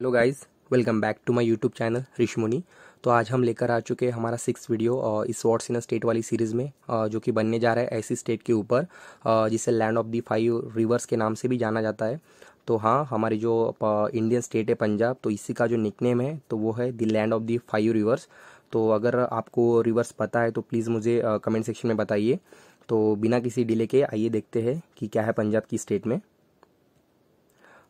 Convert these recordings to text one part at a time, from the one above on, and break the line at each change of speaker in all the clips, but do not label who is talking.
Hello guys welcome back to my YouTube channel Rishmuni तो आज हम लेकर आ चुके हैं हमारा सिक्स वीडियो इस वॉट्स इन स्टेट वाली सीरीज़ में जो कि बनने जा रहा है ऐसी स्टेट के ऊपर जिसे land of the five rivers के नाम से भी जाना जाता है। तो हाँ हमारी जो इंडियन स्टेट है पंजाब तो इसी का जो निकनेम है तो वो है the land of the five rivers तो अगर आपको रिवर्स पता है तो प्लीज़ मुझे कमेंट सेक्शन में बताइए। तो बिना किसी डिले के आइए देखते हैं कि क्या है पंजाब की स्टेट में।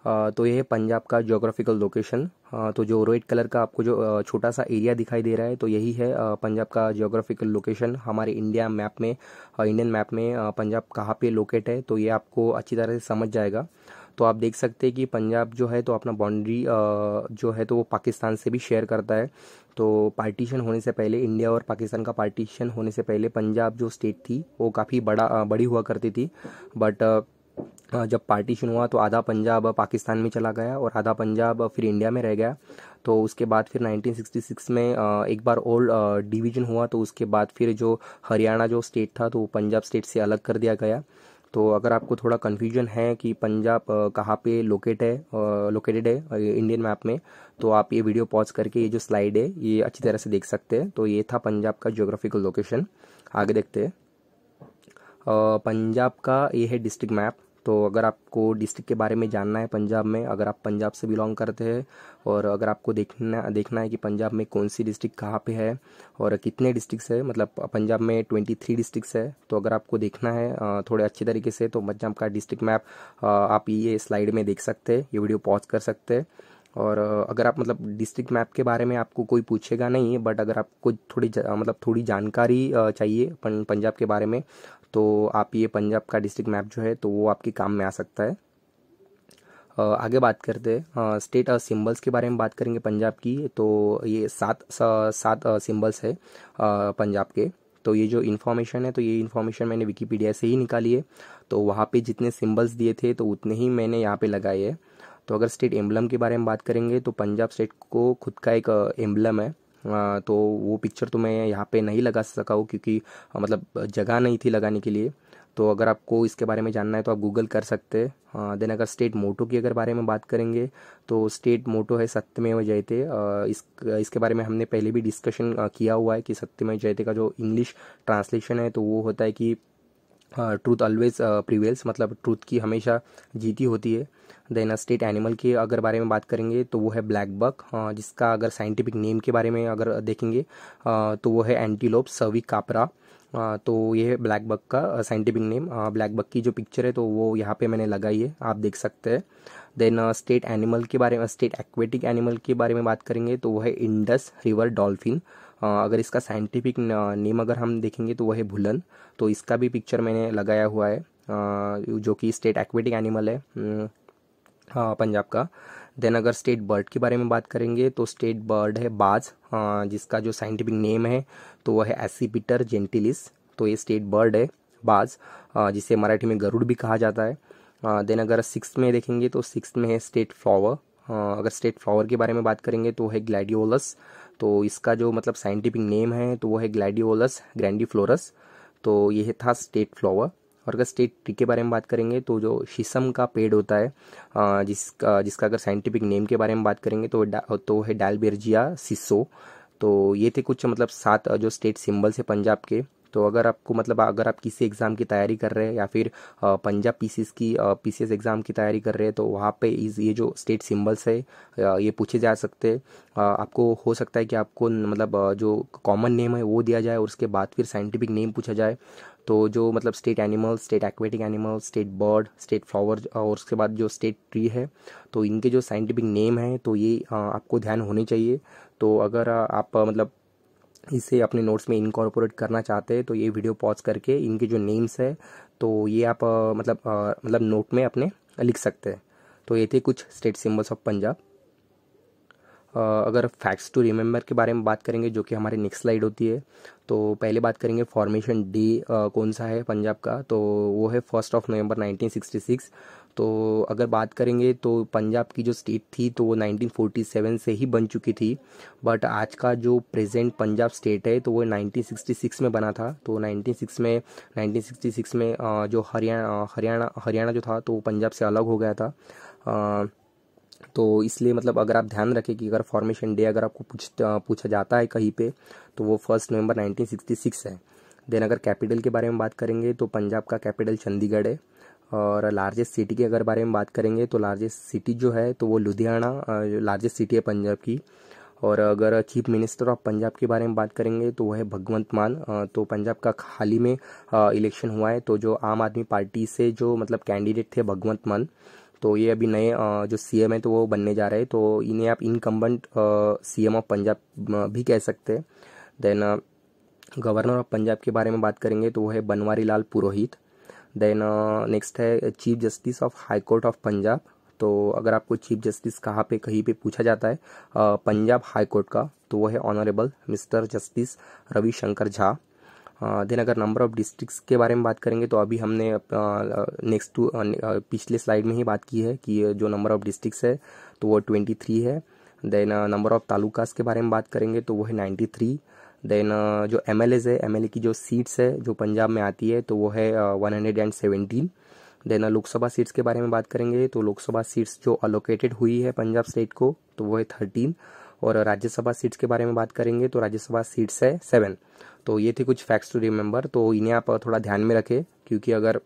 तो ये है पंजाब का जोग्राफिकल लोकेशन तो जो रेड कलर का आपको जो छोटा सा एरिया दिखाई दे रहा है तो यही है पंजाब का जोग्राफिकल लोकेशन हमारे इंडिया मैप में इंडियन मैप में पंजाब कहाँ पे लोकेट है तो ये आपको अच्छी तरह से समझ जाएगा। तो आप देख सकते हैं कि पंजाब जो है तो अपना बाउंड्री जो है तो वो पाकिस्तान से भी शेयर करता है। तो पार्टीशन होने से पहले इंडिया और पाकिस्तान का पार्टीशन होने से पहले पंजाब जो स्टेट थी, वो काफ़ी बड़ा बड़ी हुआ करती थी। बट जब पार्टीशन हुआ तो आधा पंजाब पाकिस्तान में चला गया और आधा पंजाब फिर इंडिया में रह गया। तो उसके बाद फिर 1966 में एक बार और डिवीज़न हुआ तो उसके बाद फिर जो हरियाणा जो स्टेट था तो पंजाब स्टेट से अलग कर दिया गया। तो अगर आपको थोड़ा कन्फ्यूज़न है कि पंजाब कहाँ पे लोकेट है लोकेटेड है इंडियन मैप में तो आप ये वीडियो पॉज करके ये जो स्लाइड है, ये अच्छी तरह से देख सकते हैं। तो ये था पंजाब का ज्योग्राफिकल लोकेशन आगे देखते हैं। पंजाब का ये है डिस्ट्रिक्ट मैप तो अगर आपको डिस्ट्रिक्ट के बारे में जानना है पंजाब में, अगर आप पंजाब से बिलोंग करते हैं और अगर आपको देखना देखना है कि पंजाब में कौन सी डिस्ट्रिक्ट कहाँ पे है और कितने डिस्ट्रिक्ट्स है मतलब पंजाब में ट्वेंटी थ्री डिस्ट्रिक्ट्स है तो अगर आपको देखना है थोड़े अच्छे तरीके से तो पंजाब का डिस्ट्रिक्ट मैप आप ये स्लाइड में देख सकते हैं, ये वीडियो पॉज कर सकते हैं। और अगर आप मतलब डिस्ट्रिक्ट मैप के बारे में आपको कोई पूछेगा नहीं, बट अगर आपको थोड़ी मतलब थोड़ी जानकारी चाहिए पंजाब के बारे में तो आप ये पंजाब का डिस्ट्रिक्ट मैप जो है तो वो आपके काम में आ सकता है। आगे बात करते हैं। स्टेट सिंबल्स के बारे में बात करेंगे पंजाब की तो ये सात सात सिंबल्स है पंजाब के। तो ये जो इन्फॉर्मेशन है तो ये इन्फॉर्मेशन मैंने विकीपीडिया से ही निकाली है। तो वहाँ पे जितने सिंबल्स दिए थे तो उतने ही मैंने यहाँ पे लगाए हैं। तो अगर स्टेट एम्बलम के बारे में बात करेंगे तो पंजाब स्टेट को खुद का एक एम्बलम है। तो वो पिक्चर तो मैं यहाँ पे नहीं लगा सका हूँ क्योंकि मतलब जगह नहीं थी लगाने के लिए। तो अगर आपको इसके बारे में जानना है तो आप गूगल कर सकते। हैं देन अगर स्टेट मोटो की अगर बारे में बात करेंगे तो स्टेट मोटो है सत्यमेव जयते। इस, इसके बारे में हमने पहले भी डिस्कशन किया हुआ है कि सत्यमेव जयते का जो इंग्लिश ट्रांसलेशन है तो वो होता है कि ट्रूथ ऑलवेज प्रिवेल्स मतलब ट्रूथ की हमेशा जीती होती है. देन स्टेट एनिमल के अगर बारे में बात करेंगे तो वो है ब्लैक बक जिसका अगर साइंटिफिक नेम के बारे में अगर देखेंगे तो वो है एंटीलोप सर्वी कापरा तो ये है ब्लैक बक का साइंटिफिक नेम ब्लैक बक की जो पिक्चर है तो वो यहाँ पे मैंने लगाई है. आप देख सकते हैं. देन स्टेट एनिमल के बारे में स्टेट एक्वेटिक एनिमल के बारे में बात करेंगे तो वो है इंडस रिवर डॉल्फिन अगर इसका साइंटिफिक नेम अगर हम देखेंगे तो वह है भुलन। तो इसका भी पिक्चर मैंने लगाया हुआ है जो कि स्टेट एक्वेटिक एनिमल है पंजाब का। देन अगर स्टेट बर्ड के बारे में बात करेंगे तो स्टेट बर्ड है बाज जिसका जो साइंटिफिक नेम है तो वह है एसिपिटर जेंटिलिस तो ये स्टेट बर्ड है बाज जिसे मराठी में गरुड़ भी कहा जाता है। देन अगर सिक्स में देखेंगे तो सिक्स में है स्टेट फ्लावर अगर स्टेट फ्लावर के बारे में बात करेंगे तो है ग्लैडियोलस तो इसका जो मतलब साइंटिफिक नेम है तो वो है ग्लैडियोलस ग्रैंडीफ्लोरस तो ये था स्टेट फ्लावर और अगर स्टेट ट्री के बारे में बात करेंगे तो जो शीशम का पेड़ होता है जिसका जिसका अगर साइंटिफिक नेम के बारे में बात करेंगे तो तो है डालबेर्जिया सिसो तो ये थे कुछ मतलब सात, जो स्टेट सिंबल्स है पंजाब के. तो अगर आपको मतलब अगर आप किसी एग्ज़ाम की तैयारी कर रहे हैं या फिर पंजाब पीसीएस की पीसीएस एग्ज़ाम की तैयारी कर रहे हैं तो वहाँ पे इस, ये जो स्टेट सिंबल्स है ये पूछे जा सकते हैं। आपको हो सकता है कि आपको मतलब जो कॉमन नेम है वो दिया जाए और उसके बाद फिर साइंटिफिक नेम पूछा जाए। तो जो मतलब state animal state aquatic animal state bird state flower और उसके बाद जो स्टेट ट्री है तो इनके जो साइंटिफिक नेम है तो ये आपको ध्यान होने चाहिए। तो अगर आप मतलब इसे अपने नोट्स में इनकॉर्पोरेट करना चाहते हैं तो ये वीडियो पॉज करके इनके जो नेम्स है तो ये आप मतलब मतलब नोट में अपने लिख सकते हैं। तो ये थे कुछ स्टेट सिंबल्स ऑफ़ पंजाब अगर फैक्ट्स टू रिमेंबर के बारे में बात करेंगे, जो कि हमारी नेक्स्ट स्लाइड होती है तो पहले बात करेंगे फॉर्मेशन डे कौन सा है पंजाब का तो वो है फ़र्स्ट ऑफ़ नवंबर 1966 तो अगर बात करेंगे तो पंजाब की जो स्टेट थी तो वो 1947 से ही बन चुकी थी। बट आज का जो प्रेजेंट पंजाब स्टेट है तो वो 1966 में बना था। तो 96 में 1966 में जो हरियाणा हरियाणा हरियाणा जो था तो वो पंजाब से अलग हो गया था। अ, तो इसलिए मतलब अगर आप ध्यान रखें कि अगर फॉर्मेशन डे अगर आपको पूछ पूछा जाता है कहीं पे तो वो फ़र्स्ट नवंबर 1966 है। देन अगर कैपिटल के बारे में बात करेंगे तो पंजाब का कैपिटल चंडीगढ़ है। और लार्जेस्ट सिटी के अगर बारे में बात करेंगे तो लार्जेस्ट सिटी जो है तो वो लुधियाना लार्जेस्ट सिटी है पंजाब की। और अगर चीफ मिनिस्टर ऑफ़ पंजाब के बारे में बात करेंगे तो वह है भगवंत मान। तो पंजाब का हाल ही में इलेक्शन हुआ है तो जो आम आदमी पार्टी से जो मतलब कैंडिडेट थे भगवंत मान तो ये अभी नए जो सीएम है तो वो बनने जा रहे हैं। तो इन्हें आप इनकम्बेंट सीएम ऑफ़ पंजाब भी कह सकते हैं। देन गवर्नर ऑफ़ पंजाब के बारे में बात करेंगे तो वो है बनवारी लाल पुरोहित। देन नेक्स्ट है chief justice of high court of Punjab तो अगर आपको चीफ जस्टिस कहाँ पे, कहीं पे पूछा जाता है पंजाब हाई कोर्ट का तो वो है honourable mister justice Ravishankar Jha then अगर नंबर ऑफ़ डिस्ट्रिक्ट्स के बारे में बात करेंगे तो अभी हमने नेक्स्ट टू पिछले स्लाइड में ही बात की है कि जो नंबर ऑफ़ डिस्ट्रिक्ट्स है तो वो ट्वेंटी थ्री है. देन नंबर ऑफ़ तालुकास के बारे में बात करेंगे तो वो है नाइन्टी थ्री देन जो एम एल एज है एम एल ए की जो सीट्स है, जो पंजाब में आती है तो वो है one hundred and seventeen then Lok Sabha seats के बारे में बात करेंगे तो लोकसभा सीट्स जो अलोकेटेड हुई है पंजाब स्टेट को तो वो है थर्टीन और राज्यसभा सीट्स के बारे में बात करेंगे तो राज्यसभा सीट्स है सेवन तो ये थे कुछ फैक्ट्स टू रिमेंबर तो इन्हें आप थोड़ा ध्यान में रखें, क्योंकि अगर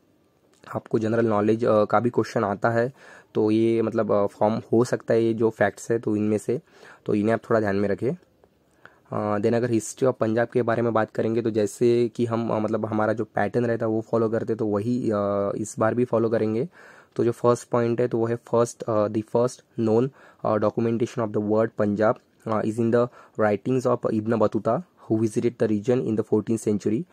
आपको जनरल नॉलेज का भी क्वेश्चन आता है तो ये मतलब फॉर्म हो सकता है ये जो फैक्ट्स है तो इनमें से तो इन्हें आप थोड़ा ध्यान में रखें. देन अगर हिस्ट्री ऑफ़ पंजाब के बारे में बात करेंगे तो जैसे कि हम मतलब हमारा जो पैटर्न रहता है, वो फॉलो करते तो वही इस बार भी फॉलो करेंगे। तो जो फ़र्स्ट पॉइंट है तो वो है first the first known documentation of the word Punjab is in the writings of Ibn Battuta who visited the region in the fourteen century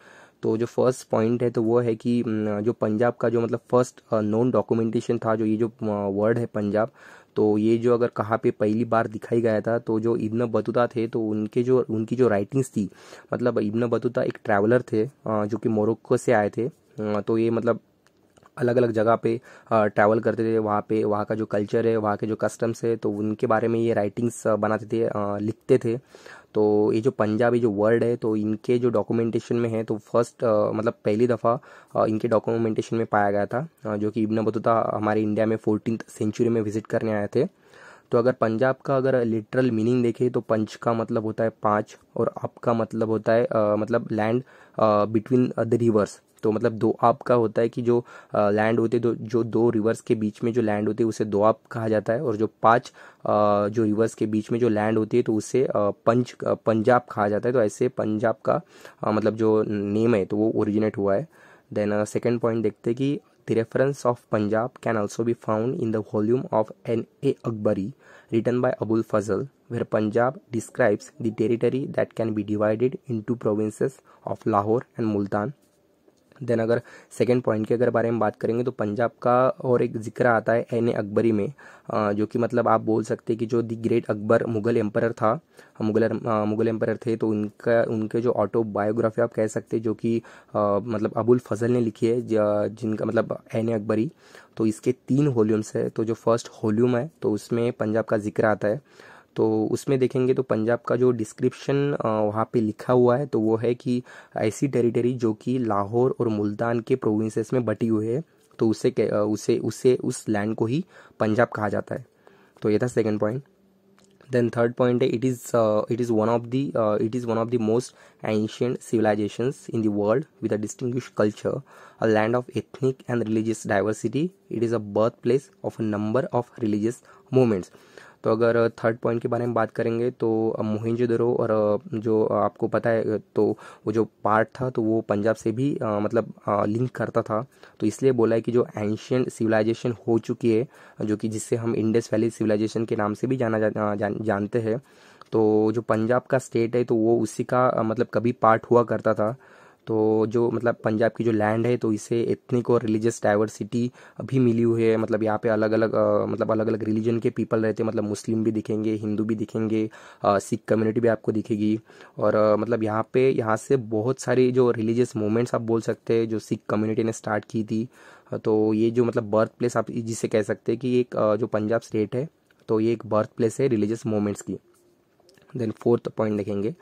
तो जो फ़र्स्ट पॉइंट है तो वो है कि जो पंजाब का जो मतलब फ़र्स्ट नोन डॉक्यूमेंटेशन था, जो ये जो वर्ड है पंजाब तो ये जो अगर कहाँ पे पहली बार दिखाई गया था तो जो इब्न बतूता थे तो उनके जो, उनकी जो राइटिंग्स थी मतलब इब्न बतूता एक ट्रैवलर थे जो कि मोरक्को से आए थे तो ये मतलब अलग अलग जगह पे ट्रैवल करते थे, वहाँ पे, वहाँ का जो कल्चर है, वहाँ के जो कस्टम्स है तो उनके बारे में ये राइटिंग्स बनाते थे लिखते थे। तो ये जो पंजाबी जो वर्ड है तो इनके जो डॉक्यूमेंटेशन में है तो फ़र्स्ट मतलब पहली दफ़ा इनके डॉक्यूमेंटेशन में पाया गया था जो कि इब्न बतूता हमारे इंडिया में फोर्टीन सेंचुरी में विज़िट करने आए थे। तो अगर पंजाब का अगर लिटरल मीनिंग देखें तो पंच का मतलब होता है पाँच और अप का मतलब होता है आ, मतलब लैंड बिटवीन द रिवर्स तो मतलब दो आप का होता है कि जो लैंड होते तो जो दो रिवर्स के बीच में जो लैंड होती है उसे दो आप कहा जाता है और जो पाँच जो रिवर्स के बीच में जो लैंड होती है तो उसे पंच पंजाब कहा जाता है। तो ऐसे पंजाब का मतलब जो नेम है तो वो ओरिजिनेट हुआ है। देन सेकेंड पॉइंट देखते हैं कि the reference of Punjab can also be found in the volume of Ain i Akbari written by Abul Fazl, where Punjab describes the territory that can be divided into provinces of Lahore and Multan. Then अगर second point के अगर बारे में बात करेंगे तो पंजाब का और एक ज़िक्र आता है एन अकबरी में जो कि मतलब आप बोल सकते हैं कि जो the great Akbar Mughal emperor था मुगल मुगल एम्पर थे तो उनका, उनके जो ऑटोबायोग्राफी आप कह सकते हैं जो कि मतलब अबुल फजल ने लिखी है जिनका मतलब एन अकबरी। तो इसके तीन वॉल्यूम्स है तो जो फ़र्स्ट वॉल्यूम है तो उसमें पंजाब का ज़िक्र आता है। तो उसमें देखेंगे तो पंजाब का जो डिस्क्रिप्शन वहाँ पे लिखा हुआ है तो वो है कि ऐसी टेरिटरी जो कि लाहौर और मुल्तान के प्रोविंसेस में बटी हुई है तो उसे उसे उसे, उस लैंड को ही पंजाब कहा जाता है। तो ये था second point then third point है it is it is one of the it is one of the most ancient civilisation in the world with a distinguish culture a land of ethnic and religious diversity it is a birth place of a number of religious movements तो अगर third point के बारे में बात करेंगे तो मोहिंजोदड़ो और जो आपको पता है तो वो जो पार्ट था तो वो पंजाब से भी आ, मतलब आ, लिंक करता था। तो इसलिए बोला है कि जो एंशियंट सिविलाइजेशन हो चुकी है जो कि जिससे हम इंडस वैली सिविलाइजेशन के नाम से भी जाना जा, जान, जानते हैं तो जो पंजाब का स्टेट है तो वो उसी का मतलब कभी पार्ट हुआ करता था। तो जो मतलब पंजाब की जो लैंड है तो इसे एथनिक और रिलीजियस डाइवर्सिटी भी मिली हुई है। मतलब यहाँ पे अलग अलग मतलब अलग अलग रिलीजन के पीपल रहते हैं। मतलब मुस्लिम भी दिखेंगे, हिंदू भी दिखेंगे सिख कम्युनिटी भी आपको दिखेगी। और मतलब यहाँ पे, यहाँ से बहुत सारी जो रिलीजियस मूवमेंट्स आप बोल सकते हैं, जो सिख कम्युनिटी ने स्टार्ट की थी। तो ये जो मतलब बर्थ प्लेस आप जिसे कह सकते हैं कि एक जो पंजाब स्टेट है तो ये एक बर्थ प्लेस है रिलीजियस मूवमेंट्स की। देन फोर्थ पॉइंट देखेंगे।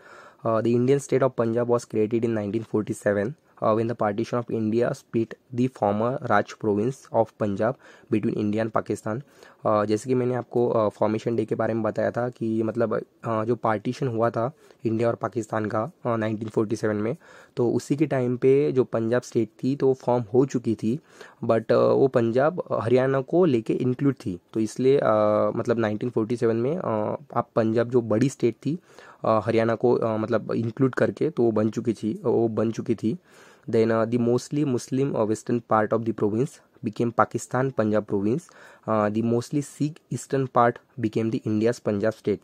Uh, the Indian state of Punjab was created in 1947 uh, when the partition of India split the former Raj province of Punjab between India and Pakistan. Uh, जैसे कि मैंने आपको formation uh, day के बारे में बताया था कि मतलब uh, जो पार्टीशन हुआ था इंडिया और पाकिस्तान का uh, 1947 में तो उसी के टाइम पे जो पंजाब स्टेट थी तो फॉर्म हो चुकी थी बट uh, वो पंजाब हरियाणा को लेके इंक्लूड थी तो इसलिए uh, मतलब 1947 में uh, आप पंजाब जो बड़ी स्टेट थी हरियाणा को मतलब इंक्लूड करके तो वो बन चुकी थी, वो बन चुकी थी। Then the mostly Muslim western part of the province became Pakistan Punjab province the mostly Sikh eastern part became the India's Punjab state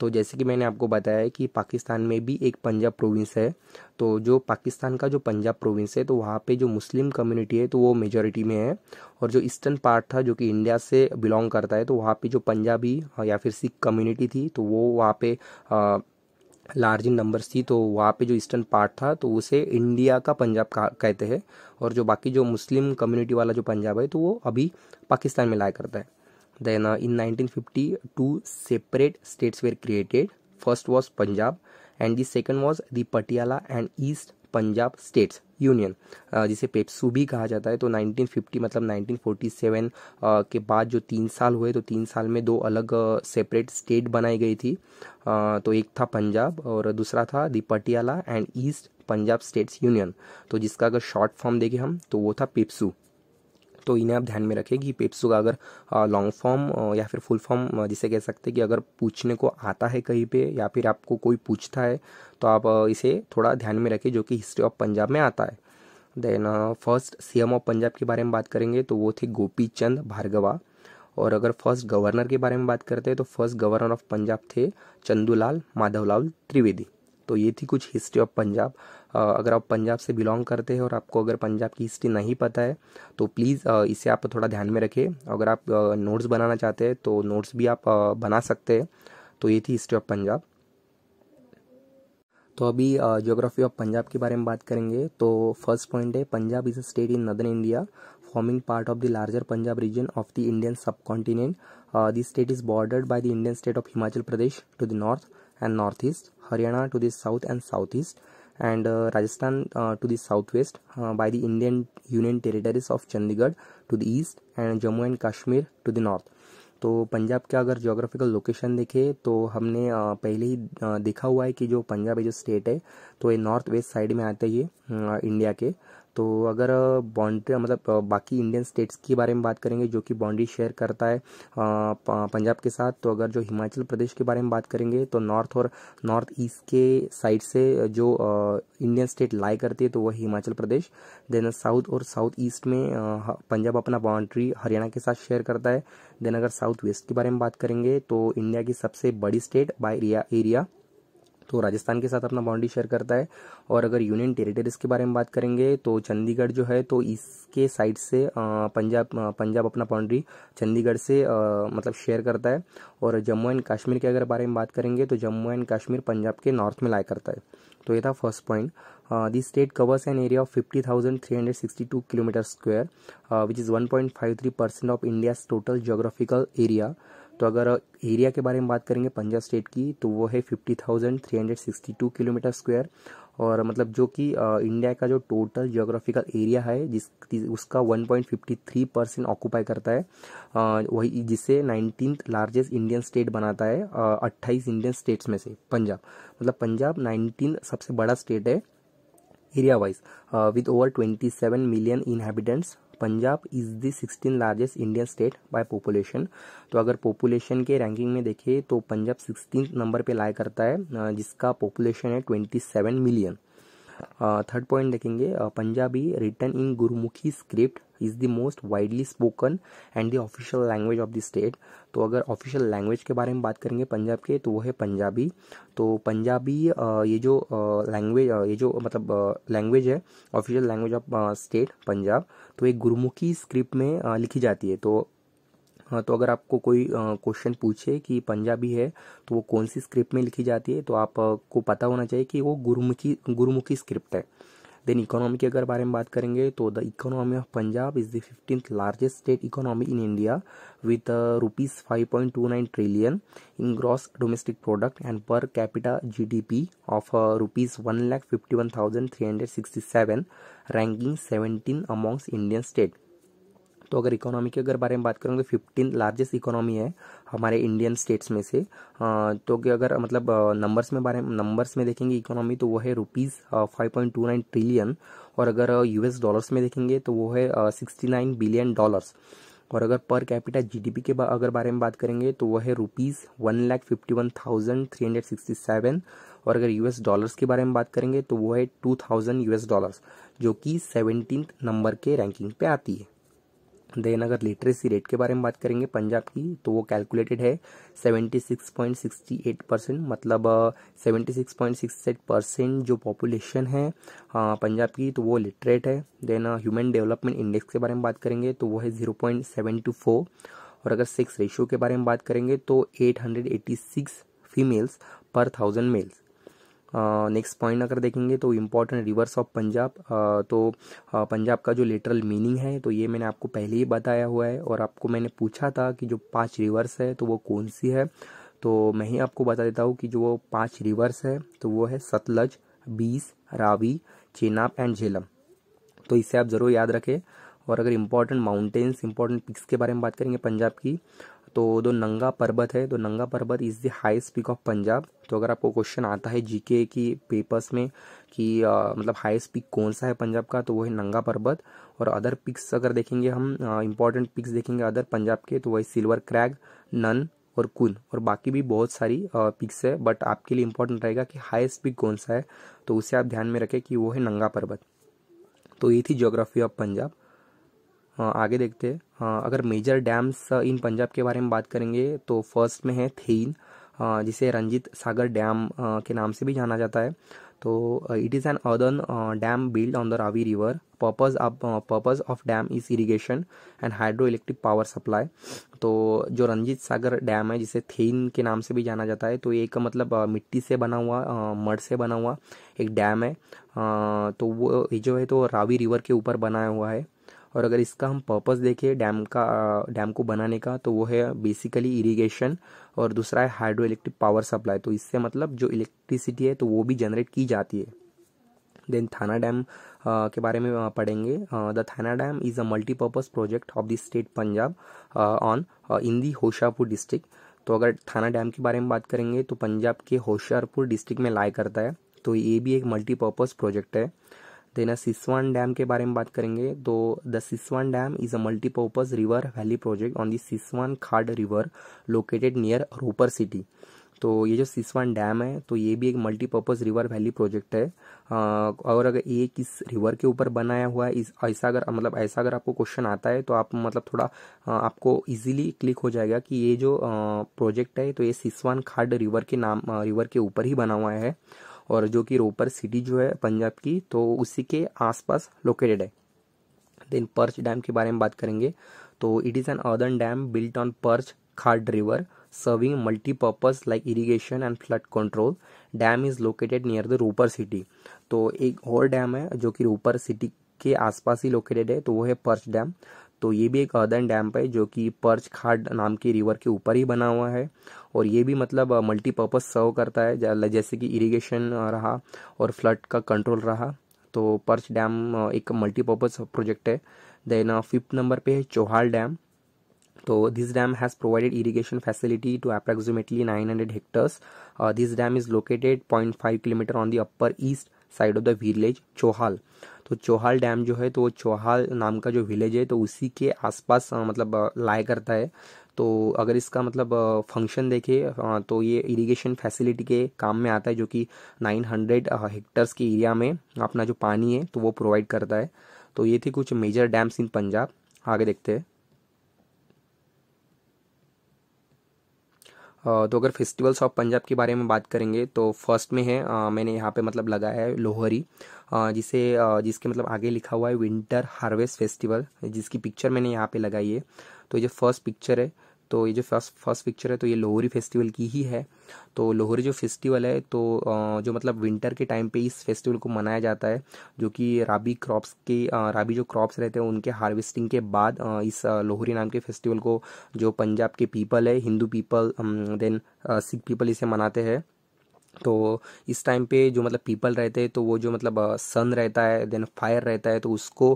तो जैसे कि मैंने आपको बताया है कि पाकिस्तान में भी एक पंजाब प्रोविंस है तो जो पाकिस्तान का जो पंजाब प्रोविंस है तो वहाँ पे जो मुस्लिम कम्युनिटी है तो वो मेजोरिटी में है। और जो ईस्टर्न पार्ट था, जो कि इंडिया से बिलोंग करता है तो वहाँ पे जो पंजाबी, या फिर सिख कम्युनिटी थी तो वो वहाँ पे लार्ज इन नंबर्स थी तो वहाँ पे जो ईस्टर्न पार्ट था तो उसे इंडिया का पंजाब कहते हैं। और जो बाकी जो मुस्लिम कम्युनिटी वाला जो पंजाब है तो वो अभी पाकिस्तान में लाया करता है। Then in 1950 two separate states were created first was Punjab and the second was the Patiala and east Punjab states union जिसे पेप्सू भी कहा जाता है। तो 1950 मतलब 1947 के बाद जो तीन साल हुए तो तीन साल में दो अलग सेपरेट स्टेट बनाई गई थी। तो एक था पंजाब और दूसरा था the Patiala and east Punjab states union. तो जिसका अगर शॉर्ट फॉर्म देखें हम तो वो था पेप्सू। तो इन्हें आप ध्यान में रखें कि पेप्सू का अगर लॉन्ग फॉर्म या फिर फुल फॉर्म जिसे कह सकते हैं कि अगर पूछने को आता है कहीं पे या फिर आपको कोई पूछता है तो आप इसे थोड़ा ध्यान में रखें जो कि हिस्ट्री ऑफ़ पंजाब में आता है। Then first CM of Punjab के बारे में बात करेंगे तो वो थे गोपी चंद भार्गवा। और अगर फ़र्स्ट गवर्नर के बारे में बात करते हैं तो फ़र्स्ट गवर्नर ऑफ़ पंजाब थे चंदूलाल माधवलाल त्रिवेदी। तो ये थी कुछ हिस्ट्री ऑफ़ पंजाब अगर आप पंजाब से बिलोंग करते हैं और आपको अगर पंजाब की हिस्ट्री नहीं पता है तो प्लीज़ इसे आप थोड़ा ध्यान में रखें। अगर आप नोट्स बनाना चाहते हैं तो नोट्स भी आप बना सकते हैं। तो ये थी हिस्ट्री ऑफ़ पंजाब। तो अभी ज्योग्राफी ऑफ़ पंजाब के बारे में बात करेंगे तो फ़र्स्ट पॉइंट है, Punjab is a state in northern India forming part of the larger Punjab region of the Indian subcontinent this state is bordered by the Indian state of Himachal Pradesh to the north and north east Haryana to the south and south east and uh, Rajasthan uh, to the southwest uh, by the Indian Union territories of Chandigarh to the east and Jammu and Kashmir to the north. तो पंजाब का अगर geographical location देखें तो हमने पहले ही देखा हुआ है कि जो पंजाब है जो स्टेट है तो ये नॉर्थ वेस्ट साइड में आते ही इंडिया के तो अगर बाउंड्री मतलब बाकी इंडियन स्टेट्स के बारे में बात करेंगे, जो कि बाउंड्री शेयर करता है पंजाब के साथ तो अगर जो हिमाचल प्रदेश के बारे में बात करेंगे तो नॉर्थ और नॉर्थ ईस्ट के साइड से, जो इंडियन स्टेट लाई करती है तो वह हिमाचल प्रदेश। देन साउथ और साउथ ईस्ट में पंजाब अपना बाउंड्री हरियाणा के साथ शेयर करता है। देन अगर साउथ वेस्ट के बारे में बात करेंगे तो इंडिया की सबसे बड़ी स्टेट एरिया एरिया तो राजस्थान के साथ अपना बाउंड्री शेयर करता है। और अगर यूनियन टेरिटरीज के बारे में बात करेंगे तो चंडीगढ़ जो है तो इसके साइड से पंजाब पंजाब अपना बाउंड्री चंडीगढ़ से मतलब शेयर करता है। और जम्मू एंड कश्मीर के अगर बारे में बात करेंगे तो जम्मू एंड कश्मीर पंजाब के नॉर्थ में लाया करता है। तो ये था first point this state covers an area of fifty thousand three hundred sixty two kilometre square which is one point five three percent of India's total geographical area तो अगर एरिया के बारे में बात करेंगे पंजाब स्टेट की तो वो है fifty thousand three hundred sixty two kilometre square और मतलब जो कि इंडिया का जो टोटल जियोग्राफिकल एरिया है, जिस उसका 1.53 परसेंट ऑक्यूपाई करता है वही, जिसे नाइनटीन लार्जेस्ट इंडियन स्टेट बनाता है अट्ठाईस इंडियन स्टेट्स में से, पंजाब. मतलब पंजाब नाइनटीन सबसे बड़ा स्टेट है area wise with over 27 million inhabitants Punjab is the sixteen largest Indian state by population तो अगर पॉपुलेशन के रैंकिंग में देखें तो पंजाब सिक्सटीन नंबर पे लाया करता है जिसका पॉपुलेशन है twenty seven million third point देखेंगे Punjabi written in Gurmukhi script is the most widely spoken and the official language of the state तो अगर ऑफिशियल लैंग्वेज के बारे में बात करेंगे पंजाब के तो वो है पंजाबी। तो पंजाबी ये जो लैंग्वेज ये जो मतलब लैंग्वेज है official language of state Punjab तो एक गुरुमुखी स्क्रिप्ट में लिखी जाती है। तो हाँ तो अगर आपको कोई क्वेश्चन पूछे कि पंजाबी है तो वो कौन सी स्क्रिप्ट में लिखी जाती है तो आपको पता होना चाहिए कि वो गुरुमुखी गुरुमुखी स्क्रिप्ट है। देन इकोनॉमी के अगर बारे में बात करेंगे तो the economy of Punjab is the fifteenth largest state economy in India with rupees five point two nine trillion in gross domestic product and per capita G D P of rupees one lakh fifty one thousand three hundred sixty seven ranking seventeen amongst Indian state तो अगर economy के अगर बारे में बात करेंगे fifteen largest economy है हमारे इंडियन स्टेट्स में से। तो कि अगर मतलब नंबर्स में बारे में नंबर्स में देखेंगे इकोनॉमी तो वो है rupees five point two nine trillion और अगर यूएस डॉलर्स में देखेंगे तो वो है सिक्सटी नाइन बिलियन डॉलर्स और अगर पर कैपिटा जीडीपी के बा, अगर बारे में बात करेंगे तो वह है rupees one lakh fifty one thousand three hundred sixty seven और अगर यूएस डॉलर्स के बारे में बात करेंगे तो वो है टू थाउज़ेंड यूएस डॉलर्स जो कि सेवनटीन नंबर के रैंकिंग पे आती है। देन अगर लिटरेसी रेट के बारे में बात करेंगे, पंजाब की तो वो कैलकुलेटेड है 76.68 परसेंट मतलब seventy six point six eight percent जो पॉपुलेशन है पंजाब की तो वो लिटरेट है। देन ह्यूमन डेवलपमेंट इंडेक्स के बारे में बात करेंगे तो वो है zero point seven two four और अगर सेक्स रेशियो के बारे में बात करेंगे तो eight hundred eighty six females per thousand males next point अगर देखेंगे तो इम्पोर्टेंट रिवर्स ऑफ़ पंजाब तो पंजाब का जो लिटरल मीनिंग है तो ये मैंने आपको पहले ही बताया हुआ है और आपको मैंने पूछा था कि जो पाँच रिवर्स है तो वो कौन सी है? तो मैं ही आपको बता देता हूँ कि जो पाँच रिवर्स है तो वो है सतलज, बीस, रावी, चेनाब एंड झेलम। तो इसे आप ज़रूर याद रखें। और अगर इम्पोर्टेंट माउंटेन्स इंपॉर्टेंट पिक्स के बारे में बात करेंगे पंजाब की तो दो नंगा पर्वत है तो Nanga Parbat is the highest peak of Punjab तो अगर आपको क्वेश्चन आता है जीके की पेपर्स में कि आ, मतलब हाईएस्ट पीक कौन सा है पंजाब का तो वो है नंगा पर्वत. और अदर पिक्स अगर देखेंगे हम इंपॉर्टेंट पिक्स देखेंगे अदर पंजाब के तो वही सिल्वर क्रैग नन और कुन और बाकी भी बहुत सारी पिक्स है बट आपके लिए इंपॉर्टेंट रहेगा कि हाईएस्ट पिक कौन सा है. तो उसे आप ध्यान में रखें कि वो है नंगा पर्वत. तो ये थी ज्योग्राफी ऑफ़ पंजाब आगे देखते हैं। अगर मेजर डैम्स इन पंजाब के बारे में बात करेंगे तो फ़र्स्ट में है थेन जिसे रंजीत सागर डैम के नाम से भी जाना जाता है। तो it is an earthen dam build on the Ravi river purpose purpose of dam is irrigation and hydroelectric power supply तो जो रंजीत सागर डैम है, जिसे थेन के नाम से भी जाना जाता है तो एक मतलब मिट्टी से बना हुआ मड से बना हुआ एक डैम है। तो वो जो है तो रावी रिवर के ऊपर बनाया हुआ है। और अगर इसका हम पर्पस देखें डैम का डैम को बनाने का तो वो है बेसिकली इरिगेशन और दूसरा है हाइड्रो इलेक्ट्रिक पावर सप्लाई तो इससे मतलब जो इलेक्ट्रिसिटी है तो वो भी जनरेट की जाती है। देन थाना डैम के बारे में पढ़ेंगे। The Thana dam is a multipurpose project of the state Punjab on in the Hoshiarpur district तो अगर थाना डैम के बारे में बात करेंगे तो पंजाब के होशियारपुर डिस्ट्रिक्ट में लाई करता है। तो ये भी एक मल्टीपर्पज़ प्रोजेक्ट है। देन सिसवान डैम के बारे में बात करेंगे। तो the Siswan dam is a multipurpose river valley project on the Siswan Khad river located near Ropar city. तो ये जो सिसवान डैम है तो ये भी एक मल्टीपर्पज़ रिवर वैली प्रोजेक्ट है। और अगर ये किस रिवर के ऊपर बनाया हुआ है, इस, ऐसा अगर मतलब ऐसा अगर आपको क्वेश्चन आता है तो आप मतलब थोड़ा आपको इजीली क्लिक हो जाएगा कि ये जो प्रोजेक्ट है तो ये सिसवान खाड रिवर के नाम रिवर के ऊपर ही बना हुआ है। और जो कि रोपर सिटी जो है पंजाब की तो उसी के आसपास लोकेटेड है। देन पर्च डैम के बारे में बात करेंगे तो it is an earthen dam built on Perch Khad river serving multipurpose like irrigation and flood control dam is located near the Ropar city तो एक और डैम है जो कि रोपर सिटी के आसपास ही लोकेटेड है तो वो है पर्च डैम तो ये भी एक अर्दन डैम है, जो कि पर्च खाड नाम की रिवर के ऊपर ही बना हुआ है। और ये भी मतलब मल्टीपर्पज़ सर्व करता है जैसे कि इरिगेशन रहा और फ्लड का कंट्रोल रहा। तो पर्च डैम एक मल्टीपर्पज़ प्रोजेक्ट है। देन फिफ्थ नंबर पे है चौहाल डैम। तो this dam has provided irrigation facility to approximately 900 hectares this dam is located 0.5 kilometre on the upper east side of the village Chohal तो Chohal dam जो है तो चौहाल नाम का जो विलेज है तो उसी के आसपास मतलब लाया करता है। तो अगर इसका मतलब फ़ंक्शन देखें तो ये इरिगेशन फैसिलिटी के काम में आता है, जो कि 900 हेक्टर्स के एरिया में अपना जो पानी है तो वो प्रोवाइड करता है। तो ये थी कुछ मेजर डैम्स इन पंजाब आगे देखते हैं। तो अगर फेस्टिवल्स ऑफ़ पंजाब के बारे में बात करेंगे तो फ़र्स्ट में है मैंने यहाँ पे मतलब लगाया है लोहरी जिसे जिसके मतलब आगे लिखा हुआ है विंटर हार्वेस्ट फेस्टिवल जिसकी पिक्चर मैंने यहाँ पे लगाई है। तो ये फ़र्स्ट पिक्चर है। तो ये जो फ़र्स्ट फ़र्स्ट पिक्चर है तो ये लोहरी फेस्टिवल की ही है। तो लोहरी जो फेस्टिवल है तो जो मतलब विंटर के टाइम पे इस फेस्टिवल को मनाया जाता है, जो कि राबी क्रॉप्स के राबी जो क्रॉप्स रहते हैं, उनके हार्वेस्टिंग के बाद इस लोहरी नाम के फेस्टिवल को जो पंजाब के पीपल है, Hindu people then Sikh people इसे मनाते हैं। तो इस टाइम पे जो मतलब पीपल रहते हैं तो वो जो मतलब सन रहता है देन फायर रहता है तो उसको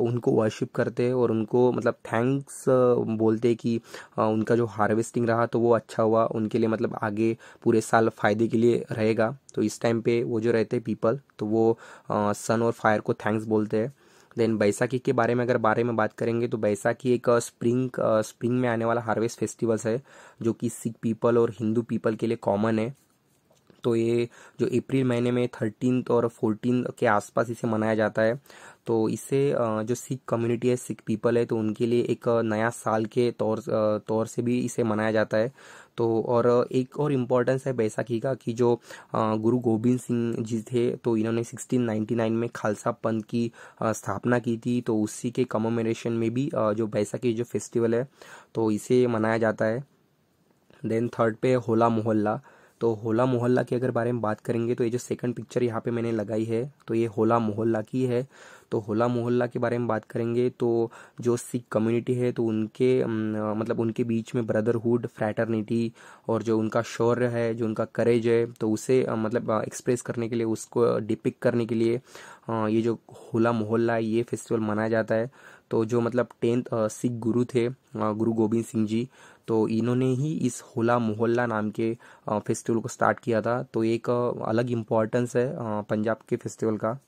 उनको वर्शिप करते हैं और उनको मतलब थैंक्स बोलते हैं कि उनका जो हार्वेस्टिंग रहा तो वो अच्छा हुआ, उनके लिए मतलब आगे पूरे साल फ़ायदे के लिए रहेगा। तो इस टाइम पे वो जो रहते हैं पीपल तो वो सन और फायर को थैंक्स बोलते हैं। देन बैसाखी के बारे में अगर बारे में बात करेंगे तो बैसाखी एक स्प्रिंग स्प्रिंग में आने वाला हार्वेस्ट फेस्टिवल्स है, जो कि सिख पीपल और हिंदू पीपल के लिए कॉमन है। तो ये जो अप्रैल महीने में थर्टीन और फोर्टीन के आसपास इसे मनाया जाता है। तो इसे जो सिख कम्युनिटी है, सिख पीपल है तो उनके लिए एक नया साल के तौर तौर से भी इसे मनाया जाता है। तो और एक और इम्पोर्टेंस है बैसाखी का कि जो गुरु गोविंद सिंह जी थे तो इन्होंने 1699 में खालसा पंथ की स्थापना की थी। तो उसी के कमोमेरेशन में भी जो बैसाखी जो फेस्टिवल है तो इसे मनाया जाता है। देन थर्ड पे होला मोहल्ला। तो होला मोहल्ला के अगर बारे में बात करेंगे तो ये जो सेकंड पिक्चर यहाँ पे मैंने लगाई है तो ये होला मोहल्ला की है। तो होला मोहल्ला के बारे में बात करेंगे तो जो सिख कम्युनिटी है तो उनके मतलब उनके बीच में ब्रदरहुड फ्रैटर्निटी और जो उनका शौर्य है, जो उनका करेज है तो उसे मतलब एक्सप्रेस करने के लिए, उसको डिपिक करने के लिए ये जो होला मोहल्ला ये फेस्टिवल मनाया जाता है। तो जो मतलब टेंथ सिख गुरु थे गुरु गोविंद सिंह जी तो इन्होंने ही इस होला मोहल्ला नाम के फेस्टिवल को स्टार्ट किया था। तो एक अलग इम्पोर्टेंस है पंजाब के फेस्टिवल का।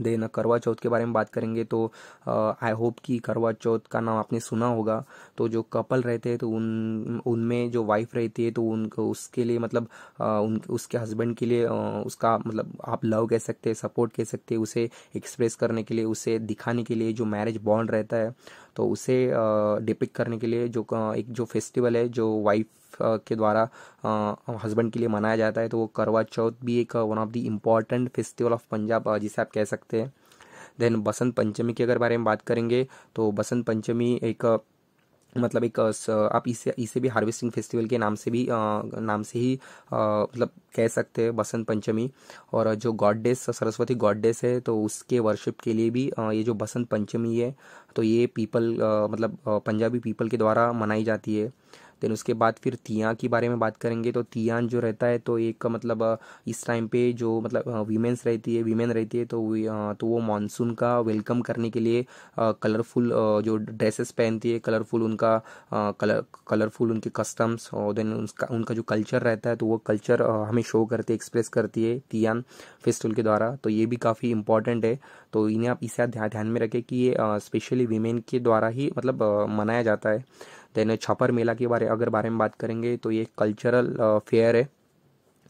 देन करवा चौथ के बारे में बात करेंगे तो आई होप कि करवा चौथ का नाम आपने सुना होगा। तो जो कपल रहते हैं तो उन उनमें जो वाइफ रहती है तो उनको उसके लिए मतलब आ, उन उसके हस्बैंड के लिए आ, उसका मतलब आप लव कह सकते हैं सपोर्ट कह सकते हैं उसे एक्सप्रेस करने के लिए उसे दिखाने के लिए जो मैरिज बॉन्ड रहता है तो उसे डिपिक करने के लिए जो एक जो फेस्टिवल है जो वाइफ के द्वारा हस्बैंड के लिए मनाया जाता है तो वो करवा चौथ भी एक one of the important festival of Punjab जिसे आप कह सकते हैं। देन बसंत पंचमी के अगर बारे में बात करेंगे तो बसंत पंचमी एक मतलब एक आप इसे इसे भी हार्वेस्टिंग फेस्टिवल के नाम से भी नाम से ही मतलब कह सकते हैं बसंत पंचमी। और जो गॉडेस सरस्वती गॉडेस है तो उसके वर्शिप के लिए भी ये जो बसंत पंचमी है तो ये पीपल मतलब पंजाबी पीपल के द्वारा मनाई जाती है। देन उसके बाद फिर तिया के बारे में बात करेंगे तो तियान जो रहता है तो एक मतलब इस टाइम पे जो मतलब वीमेंस रहती है वीमेन रहती है तो तो वो मानसून का वेलकम करने के लिए कलरफुल जो ड्रेसेस पहनती है कलरफुल उनका कलर कलरफुल उनके कस्टम्स और देन उसका, उनका जो कल्चर रहता है तो वो कल्चर हमें शो करती है एक्सप्रेस करती है तियान फेस्टिवल के द्वारा। तो ये भी काफ़ी इंपॉर्टेंट है। तो इन्हें आप इसे ध्यान में रखें कि ये स्पेशली वीमेन के द्वारा ही मतलब मनाया जाता है। देन छपर मेला के बारे अगर बारे में बात करेंगे तो ये कल्चरल फेयर है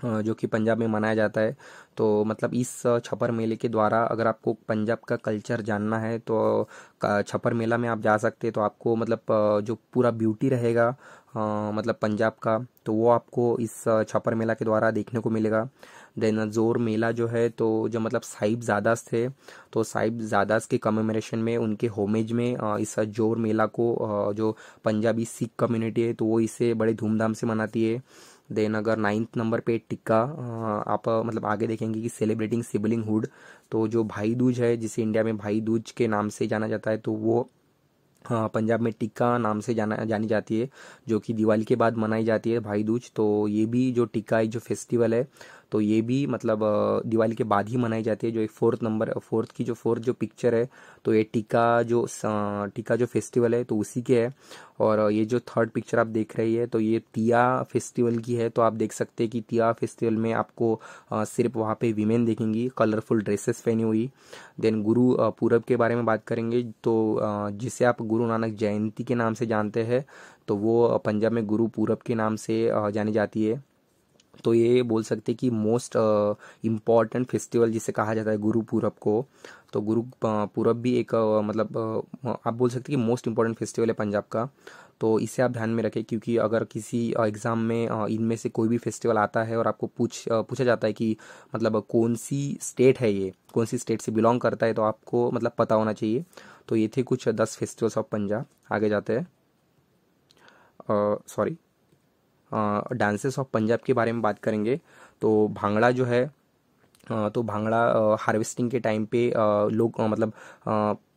जो कि पंजाब में मनाया जाता है। तो मतलब इस छपर मेले के द्वारा अगर आपको पंजाब का कल्चर जानना है तो छपर मेला में आप जा सकते हैं। तो आपको मतलब जो पूरा ब्यूटी रहेगा मतलब पंजाब का तो वो आपको इस छपर मेला के द्वारा देखने को मिलेगा। देन ज़ोर मेला जो है तो जो मतलब साहिब ज़ादास थे तो साहिब ज़ादास के कमेमोरेशन में, उनके होमेज में इस ज़ोर मेला को जो पंजाबी सिख कम्युनिटी है तो वो इसे बड़े धूमधाम से मनाती है। देन अगर नाइन्थ नंबर पे टिक्का आप मतलब आगे देखेंगे कि सेलिब्रेटिंग सिबलिंग हुड तो जो भाई दूज है, जिसे इंडिया में भाई दूज के नाम से जाना जाता है तो वो पंजाब में टिक्का नाम से जाना, जानी जाती है, जो कि दिवाली के बाद मनाई जाती है भाई दूज। तो ये भी जो टिक्का जो फेस्टिवल है तो ये भी मतलब दिवाली के बाद ही मनाई जाती है, जो एक फोर्थ नंबर फोर्थ की जो फोर्थ जो पिक्चर है तो ये टीका जो टीका जो फेस्टिवल है तो उसी के है। और ये जो थर्ड पिक्चर आप देख रही है तो ये तिया फेस्टिवल की है तो आप देख सकते हैं कि तिया फेस्टिवल में आपको सिर्फ़ वहाँ पे वीमेन देखेंगी कलरफुल ड्रेसेस पहनी हुई। देन गुरु पूरब के बारे में बात करेंगे तो जिसे आप गुरु नानक जयंती के नाम से जानते हैं तो वो पंजाब में गुरु पूरब के नाम से जानी जाती है। तो ये बोल सकते कि मोस्ट इंपॉर्टेंट फेस्टिवल जिसे कहा जाता है गुरु पूरब को। तो गुरु पूरब भी एक uh, मतलब uh, आप बोल सकते कि मोस्ट इंपॉर्टेंट फेस्टिवल है पंजाब का। तो इसे आप ध्यान में रखें क्योंकि अगर किसी एग्ज़ाम में इनमें से कोई भी फेस्टिवल आता है और आपको पूछ पूछा जाता है कि मतलब कौन सी स्टेट है ये कौन सी स्टेट से बिलोंग करता है तो आपको मतलब पता होना चाहिए। तो ये थे कुछ दस फेस्टिवल्स ऑफ़ पंजाब। आगे जाते हैं। सॉरी डांसेस ऑफ़ पंजाब के बारे में बात करेंगे। तो भांगड़ा जो है तो भांगड़ा हार्वेस्टिंग के टाइम पे लोग मतलब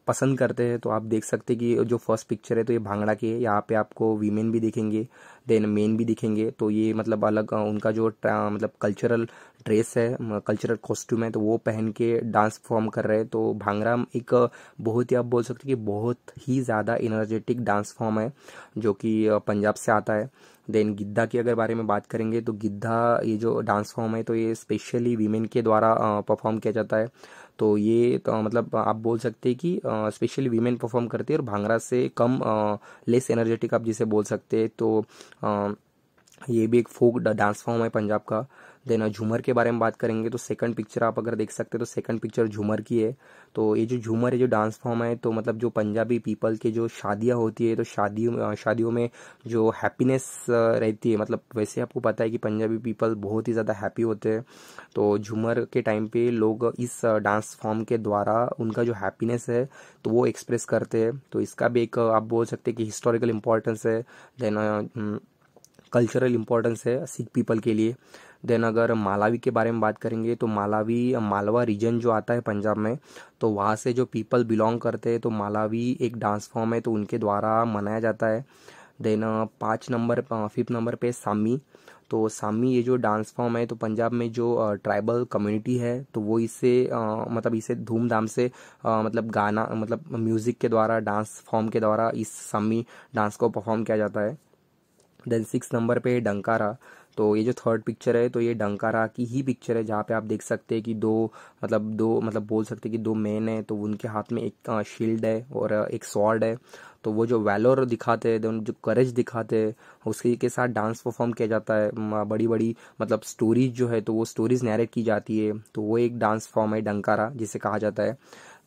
पसंद करते हैं। तो आप देख सकते हैं कि जो फ़र्स्ट पिक्चर है तो ये भांगड़ा की है। यहाँ पे आपको वीमेन भी दिखेंगे देन मेन भी दिखेंगे। तो ये मतलब अलग उनका जो मतलब कल्चरल ड्रेस है कल्चरल कॉस्ट्यूम है तो वो पहन के डांस फॉर्म कर रहे हैं। तो भांगड़ा एक बहुत ही, आप बोल सकते कि बहुत ही ज़्यादा इनर्जेटिक डांस फॉर्म है, जो कि पंजाब से आता है। देन गिद्धा की अगर बारे में बात करेंगे तो गिद्धा ये जो डांस फॉर्म है तो ये स्पेशली वीमेन के द्वारा परफॉर्म किया जाता है। तो ये तो मतलब आप बोल सकते हैं कि स्पेशली वीमेन परफॉर्म करती है और भांगड़ा से कम लेस एनर्जेटिक आप जिसे बोल सकते हैं। तो ये भी एक फोक डांस फॉर्म है पंजाब का। देन झूमर के बारे में बात करेंगे तो सेकंड पिक्चर आप अगर देख सकते हैं तो सेकंड पिक्चर झूमर की है। तो ये जो झूमर है, जो डांस फॉर्म है तो मतलब जो पंजाबी पीपल के जो शादियाँ होती है तो शादियों शादियों में जो हैप्पीनेस रहती है मतलब वैसे आपको पता है कि पंजाबी पीपल बहुत ही ज़्यादा हैप्पी होते हैं। तो झूमर के टाइम पे लोग इस डांस फॉर्म के द्वारा उनका जो हैप्पीनेस है तो वो एक्सप्रेस करते हैं। तो इसका भी एक, आप बोल सकते हैं कि हिस्टोरिकल इम्पोर्टेंस है देन कल्चरल इम्पोर्टेंस है सिख पीपल के लिए। देन अगर मालावी के बारे में बात करेंगे तो मालावी मालवा रीजन जो आता है पंजाब में तो वहाँ से जो पीपल बिलोंग करते हैं तो मालावी एक डांस फॉर्म है तो उनके द्वारा मनाया जाता है। देन पाँच नंबर फिफ्थ नंबर पे सामी। तो सामी ये जो डांस फॉर्म है तो पंजाब में जो ट्राइबल कम्युनिटी है तो वो इसे मतलब इसे धूमधाम से आ, मतलब गाना मतलब म्यूज़िक के द्वारा डांस फॉर्म के द्वारा इस सामी डांस को परफॉर्म किया जाता है। देन सिक्स नंबर पे डंकारा। तो ये जो थर्ड पिक्चर है तो ये डंकारा की ही पिक्चर है, जहाँ पे आप देख सकते हैं कि दो मतलब दो मतलब बोल सकते हैं कि दो मैन है तो उनके हाथ में एक शील्ड है और एक सॉर्ड है। तो वो जो वैलोर दिखाते हैं, जो करेज दिखाते हैं उसी के साथ डांस परफॉर्म किया जाता है। बड़ी बड़ी मतलब स्टोरीज जो है तो वो स्टोरीज नैरेट की जाती है। तो वो एक डांस फॉर्म है डंकारा जिसे कहा जाता है।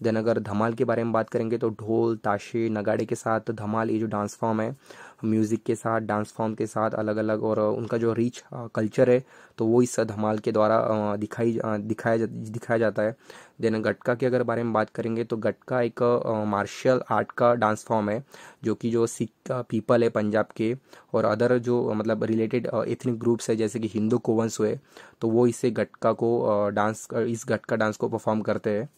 देन अगर धमाल के बारे में बात करेंगे तो ढोल, ताशे, नगाड़े के साथ धमाल, ये जो डांस फॉर्म है म्यूज़िक के साथ डांस फॉर्म के साथ अलग अलग और उनका जो रिच कल्चर है तो वो इस धमाल के द्वारा दिखाई दिखाया जा, दिखाया जाता है। देन गटका के अगर बारे में बात करेंगे तो गटका एक मार्शल आर्ट का डांस फॉर्म है जो कि जो सिख पीपल है पंजाब के और अदर जो मतलब रिलेटेड एथनिक ग्रुप्स है जैसे कि हिंदू कोवंस हुए तो वो इसे गटका को डांस इस गटका डांस को परफॉर्म करते हैं।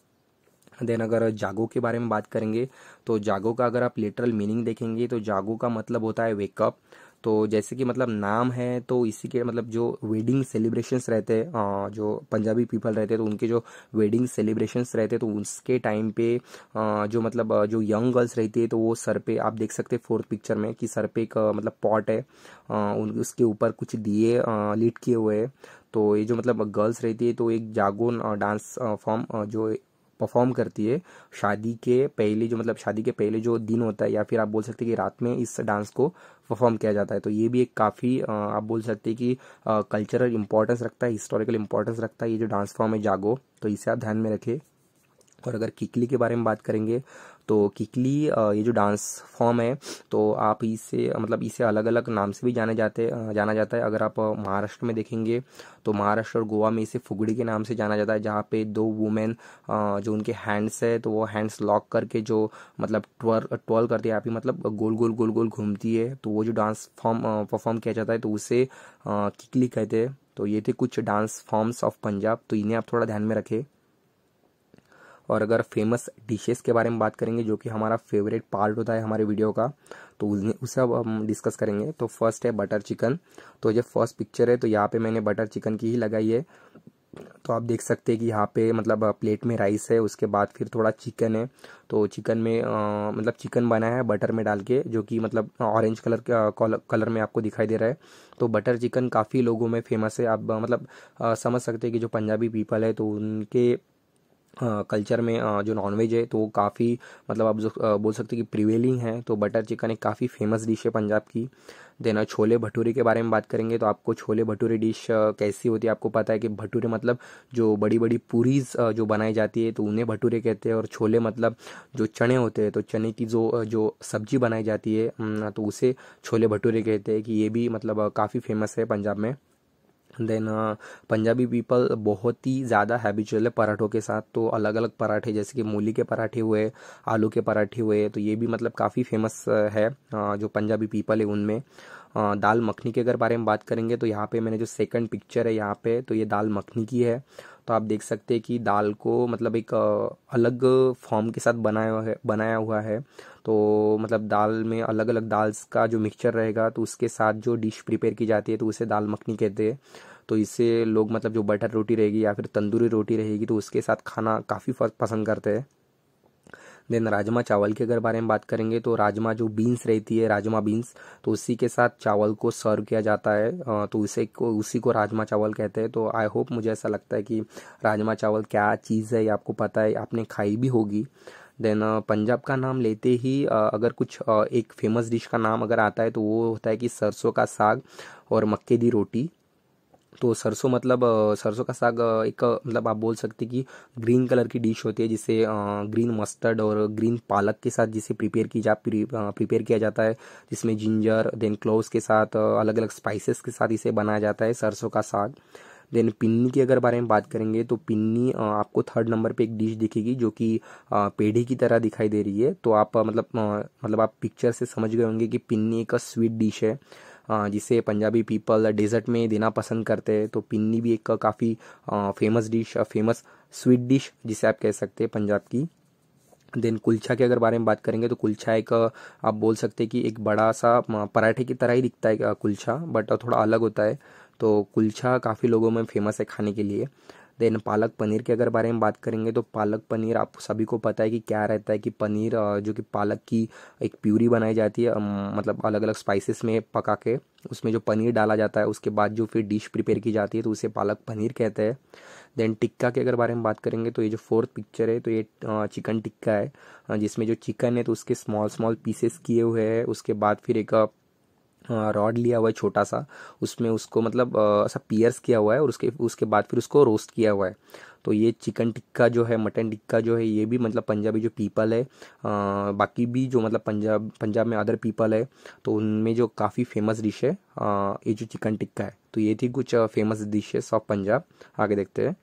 देन अगर जागो के बारे में बात करेंगे तो जागो का अगर आप लिटरल मीनिंग देखेंगे तो जागो का मतलब होता है वेकअप तो जैसे कि मतलब नाम है तो इसी के मतलब जो वेडिंग सेलिब्रेशंस रहते हैं जो पंजाबी पीपल रहते हैं तो उनके जो वेडिंग सेलिब्रेशंस रहते हैं तो उसके टाइम पे जो मतलब जो यंग गर्ल्स रहती है तो वो सर पे, आप देख सकते हैं फोर्थ पिक्चर में कि सर पे एक मतलब पॉट है उसके ऊपर कुछ दिए लीड किए हुए हैं. तो ये जो मतलब गर्ल्स रहती है तो एक जागोन डांस फॉर्म जो परफॉर्म करती है, शादी के पहले जो मतलब शादी के पहले जो दिन होता है, या फिर आप बोल सकते हैं कि रात में इस डांस को परफॉर्म किया जाता है। तो ये भी एक काफ़ी आप बोल सकते हैं कि कल्चरल इंपॉर्टेंस रखता है हिस्टोरिकल इंपॉर्टेंस रखता है ये जो डांस फॉर्म है जागो तो इसे आप ध्यान में रखें। और अगर किकली के बारे में बात करेंगे तो किकली ये जो डांस फॉर्म है तो आप इसे मतलब इसे अलग अलग नाम से भी जाने जाते जाना जाता है। अगर आप महाराष्ट्र में देखेंगे तो महाराष्ट्र और गोवा में इसे फुगड़ी के नाम से जाना जाता है, जहाँ पे दो वुमेन जो उनके हैंड्स है तो वो हैंड्स लॉक करके जो मतलब ट्वर ट्वेल करती है, आप ही मतलब गोल गोल गोल गोल घूमती है तो वो जो डांस फॉर्म परफॉर्म किया जाता है तो उसे किकली कहते हैं। तो ये थे कुछ डांस फॉर्म्स ऑफ़ पंजाब तो इन्हें आप थोड़ा ध्यान में रखें। और अगर फ़ेमस डिशेस के बारे में बात करेंगे जो कि हमारा फेवरेट पार्ट होता है हमारे वीडियो का तो उसे अब हम डिस्कस करेंगे। तो फ़र्स्ट है बटर चिकन तो ये फ़र्स्ट पिक्चर है तो यहाँ पे मैंने बटर चिकन की ही लगाई है। तो आप देख सकते हैं कि यहाँ पे मतलब प्लेट में राइस है उसके बाद फिर थोड़ा चिकन है। तो चिकन में आ, मतलब चिकन बना है बटर में डाल के जो कि मतलब ऑरेंज कलर का कलर में आपको दिखाई दे रहा है। तो बटर चिकन काफ़ी लोगों में फ़ेमस है। आप मतलब आ, समझ सकते हैं कि जो पंजाबी पीपल है तो उनके कल्चर में जो नॉनवेज है तो वो काफ़ी मतलब आप बोल सकते हैं कि प्रिवेलिंग है तो बटर चिकन एक काफ़ी फ़ेमस डिश है पंजाब की। देन छोले भटूरे के बारे में बात करेंगे तो आपको छोले भटूरे डिश कैसी होती है, आपको पता है कि भटूरे मतलब जो बड़ी बड़ी पूरीज जो बनाई जाती है तो उन्हें भटूरे कहते हैं, और छोले मतलब जो चने होते हैं तो चने की जो जो सब्ज़ी बनाई जाती है तो उसे छोले भटूरे कहते हैं कि ये भी मतलब काफ़ी फ़ेमस है पंजाब में। देन पंजाबी पीपल बहुत ही ज़्यादा हैबिचुअल है पराठों के साथ। तो अलग अलग पराठे, जैसे कि मूली के पराठे हुए, आलू के पराठे हुए तो ये भी मतलब काफ़ी फ़ेमस है जो पंजाबी पीपल है उनमें। दाल मखनी के अगर बारे में बात करेंगे तो यहाँ पे मैंने जो सेकंड पिक्चर है यहाँ पे तो ये दाल मखनी की है। तो आप देख सकते हैं कि दाल को मतलब एक अलग फॉर्म के साथ बनाया हुआ है, बनाया हुआ है। तो मतलब दाल में अलग अलग दाल्स का जो मिक्सचर रहेगा तो उसके साथ जो डिश प्रिपेयर की जाती है तो उसे दाल मखनी कहते हैं। तो इससे लोग मतलब जो बटर रोटी रहेगी या फिर तंदूरी रोटी रहेगी तो उसके साथ खाना काफ़ी पसंद करते हैं। देन राजमा चावल के अगर बारे में बात करेंगे तो राजमा जो बीन्स रहती है, राजमा बीन्स तो उसी के साथ चावल को सर्व किया जाता है तो उसे को, उसी को राजमा चावल कहते हैं। तो आई होप मुझे ऐसा लगता है कि राजमा चावल क्या चीज़ है ये आपको पता है, आपने खाई भी होगी। देन पंजाब का नाम लेते ही अगर कुछ एक फ़ेमस डिश का नाम अगर आता है तो वो होता है कि सरसों का साग और मक्के दी रोटी। तो सरसों मतलब सरसों का साग एक मतलब आप बोल सकते कि ग्रीन कलर की डिश होती है, जिसे ग्रीन मस्टर्ड और ग्रीन पालक के साथ जिसे प्रिपेयर की जा प्रिपेयर किया जाता है। जिसमें जिंजर देन क्लोव्स के साथ अलग अलग स्पाइसेस के साथ इसे बनाया जाता है सरसों का साग। देन पिन्नी की अगर बारे में बात करेंगे तो पिन्नी आपको थर्ड नंबर पे एक डिश दिखेगी, जो कि पेढ़ी की तरह दिखाई दे रही है। तो आप मतलब मतलब आप पिक्चर से समझ गए होंगे कि पिन्नी एक स्वीट डिश है। जिसे पंजाबी पीपल डेजर्ट में देना पसंद करते हैं तो पिन्नी भी एक काफ़ी famous dish famous sweet dish जिसे आप कह सकते हैं पंजाब की। देन कुलछा के अगर बारे में बात करेंगे तो कुलछा एक आप बोल सकते हैं कि एक बड़ा सा पराठे की तरह ही दिखता है कुलछा बट थोड़ा अलग होता है। तो कुलछा काफ़ी लोगों में फ़ेमस है खाने के लिए। देन पालक पनीर के अगर बारे में बात करेंगे तो पालक पनीर आप सभी को पता है कि क्या रहता है कि पनीर जो कि पालक की एक प्यूरी बनाई जाती है मतलब अलग अलग स्पाइसेस में पका के उसमें जो पनीर डाला जाता है, उसके बाद जो फिर डिश प्रिपेयर की जाती है तो उसे पालक पनीर कहते हैं। देन टिक्का के अगर बारे में बात करेंगे तो ये जो फोर्थ पिक्चर है तो ये चिकन टिक्का है जिसमें जो चिकन है तो उसके स्मॉल स्मॉल पीसेस किए हुए हैं, उसके बाद फिर एक रॉड लिया हुआ है छोटा सा। उसमें उसको मतलब ऐसा पियर्स किया हुआ है और उसके उसके बाद फिर उसको रोस्ट किया हुआ है। तो ये चिकन टिक्का जो है मटन टिक्का जो है ये भी मतलब पंजाबी जो पीपल है आ, बाकी भी जो मतलब पंजाब पंजाब में अदर पीपल है तो उनमें जो काफ़ी फ़ेमस डिश है आ, ये जो चिकन टिक्का है। तो ये थी कुछ फ़ेमस डिशेस ऑफ़ पंजाब। आगे देखते हैं।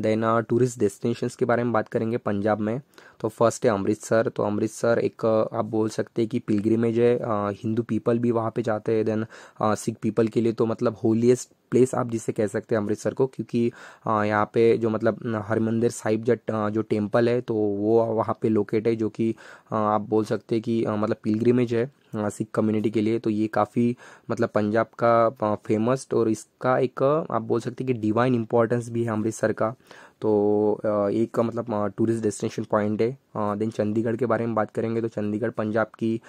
देन टूरिस्ट डेस्टिनेशंस के बारे में बात करेंगे पंजाब में। तो फ़र्स्ट है अमृतसर। तो अमृतसर एक आप बोल सकते हैं कि पिलग्रिमेज है। हिंदू पीपल भी वहाँ पे जाते हैं। देन सिख पीपल के लिए तो मतलब होलीस्ट प्लेस आप जिसे कह सकते हैं अमृतसर को, क्योंकि यहाँ पे जो मतलब हरमंदिर साहिब जट जो टेंपल है तो वो वहाँ पे लोकेट है, जो कि आप बोल सकते हैं कि मतलब पिलग्रिमेज है सिख कम्युनिटी के लिए। तो ये काफ़ी मतलब पंजाब का फ़ेमस और इसका एक, आप बोल सकते हैं कि डिवाइन इंपॉर्टेंस भी है अमृतसर का। तो एक मतलब टूरिस्ट डेस्टिनेशन पॉइंट है। देन चंडीगढ़ के बारे में बात करेंगे तो चंडीगढ़ पंजाब की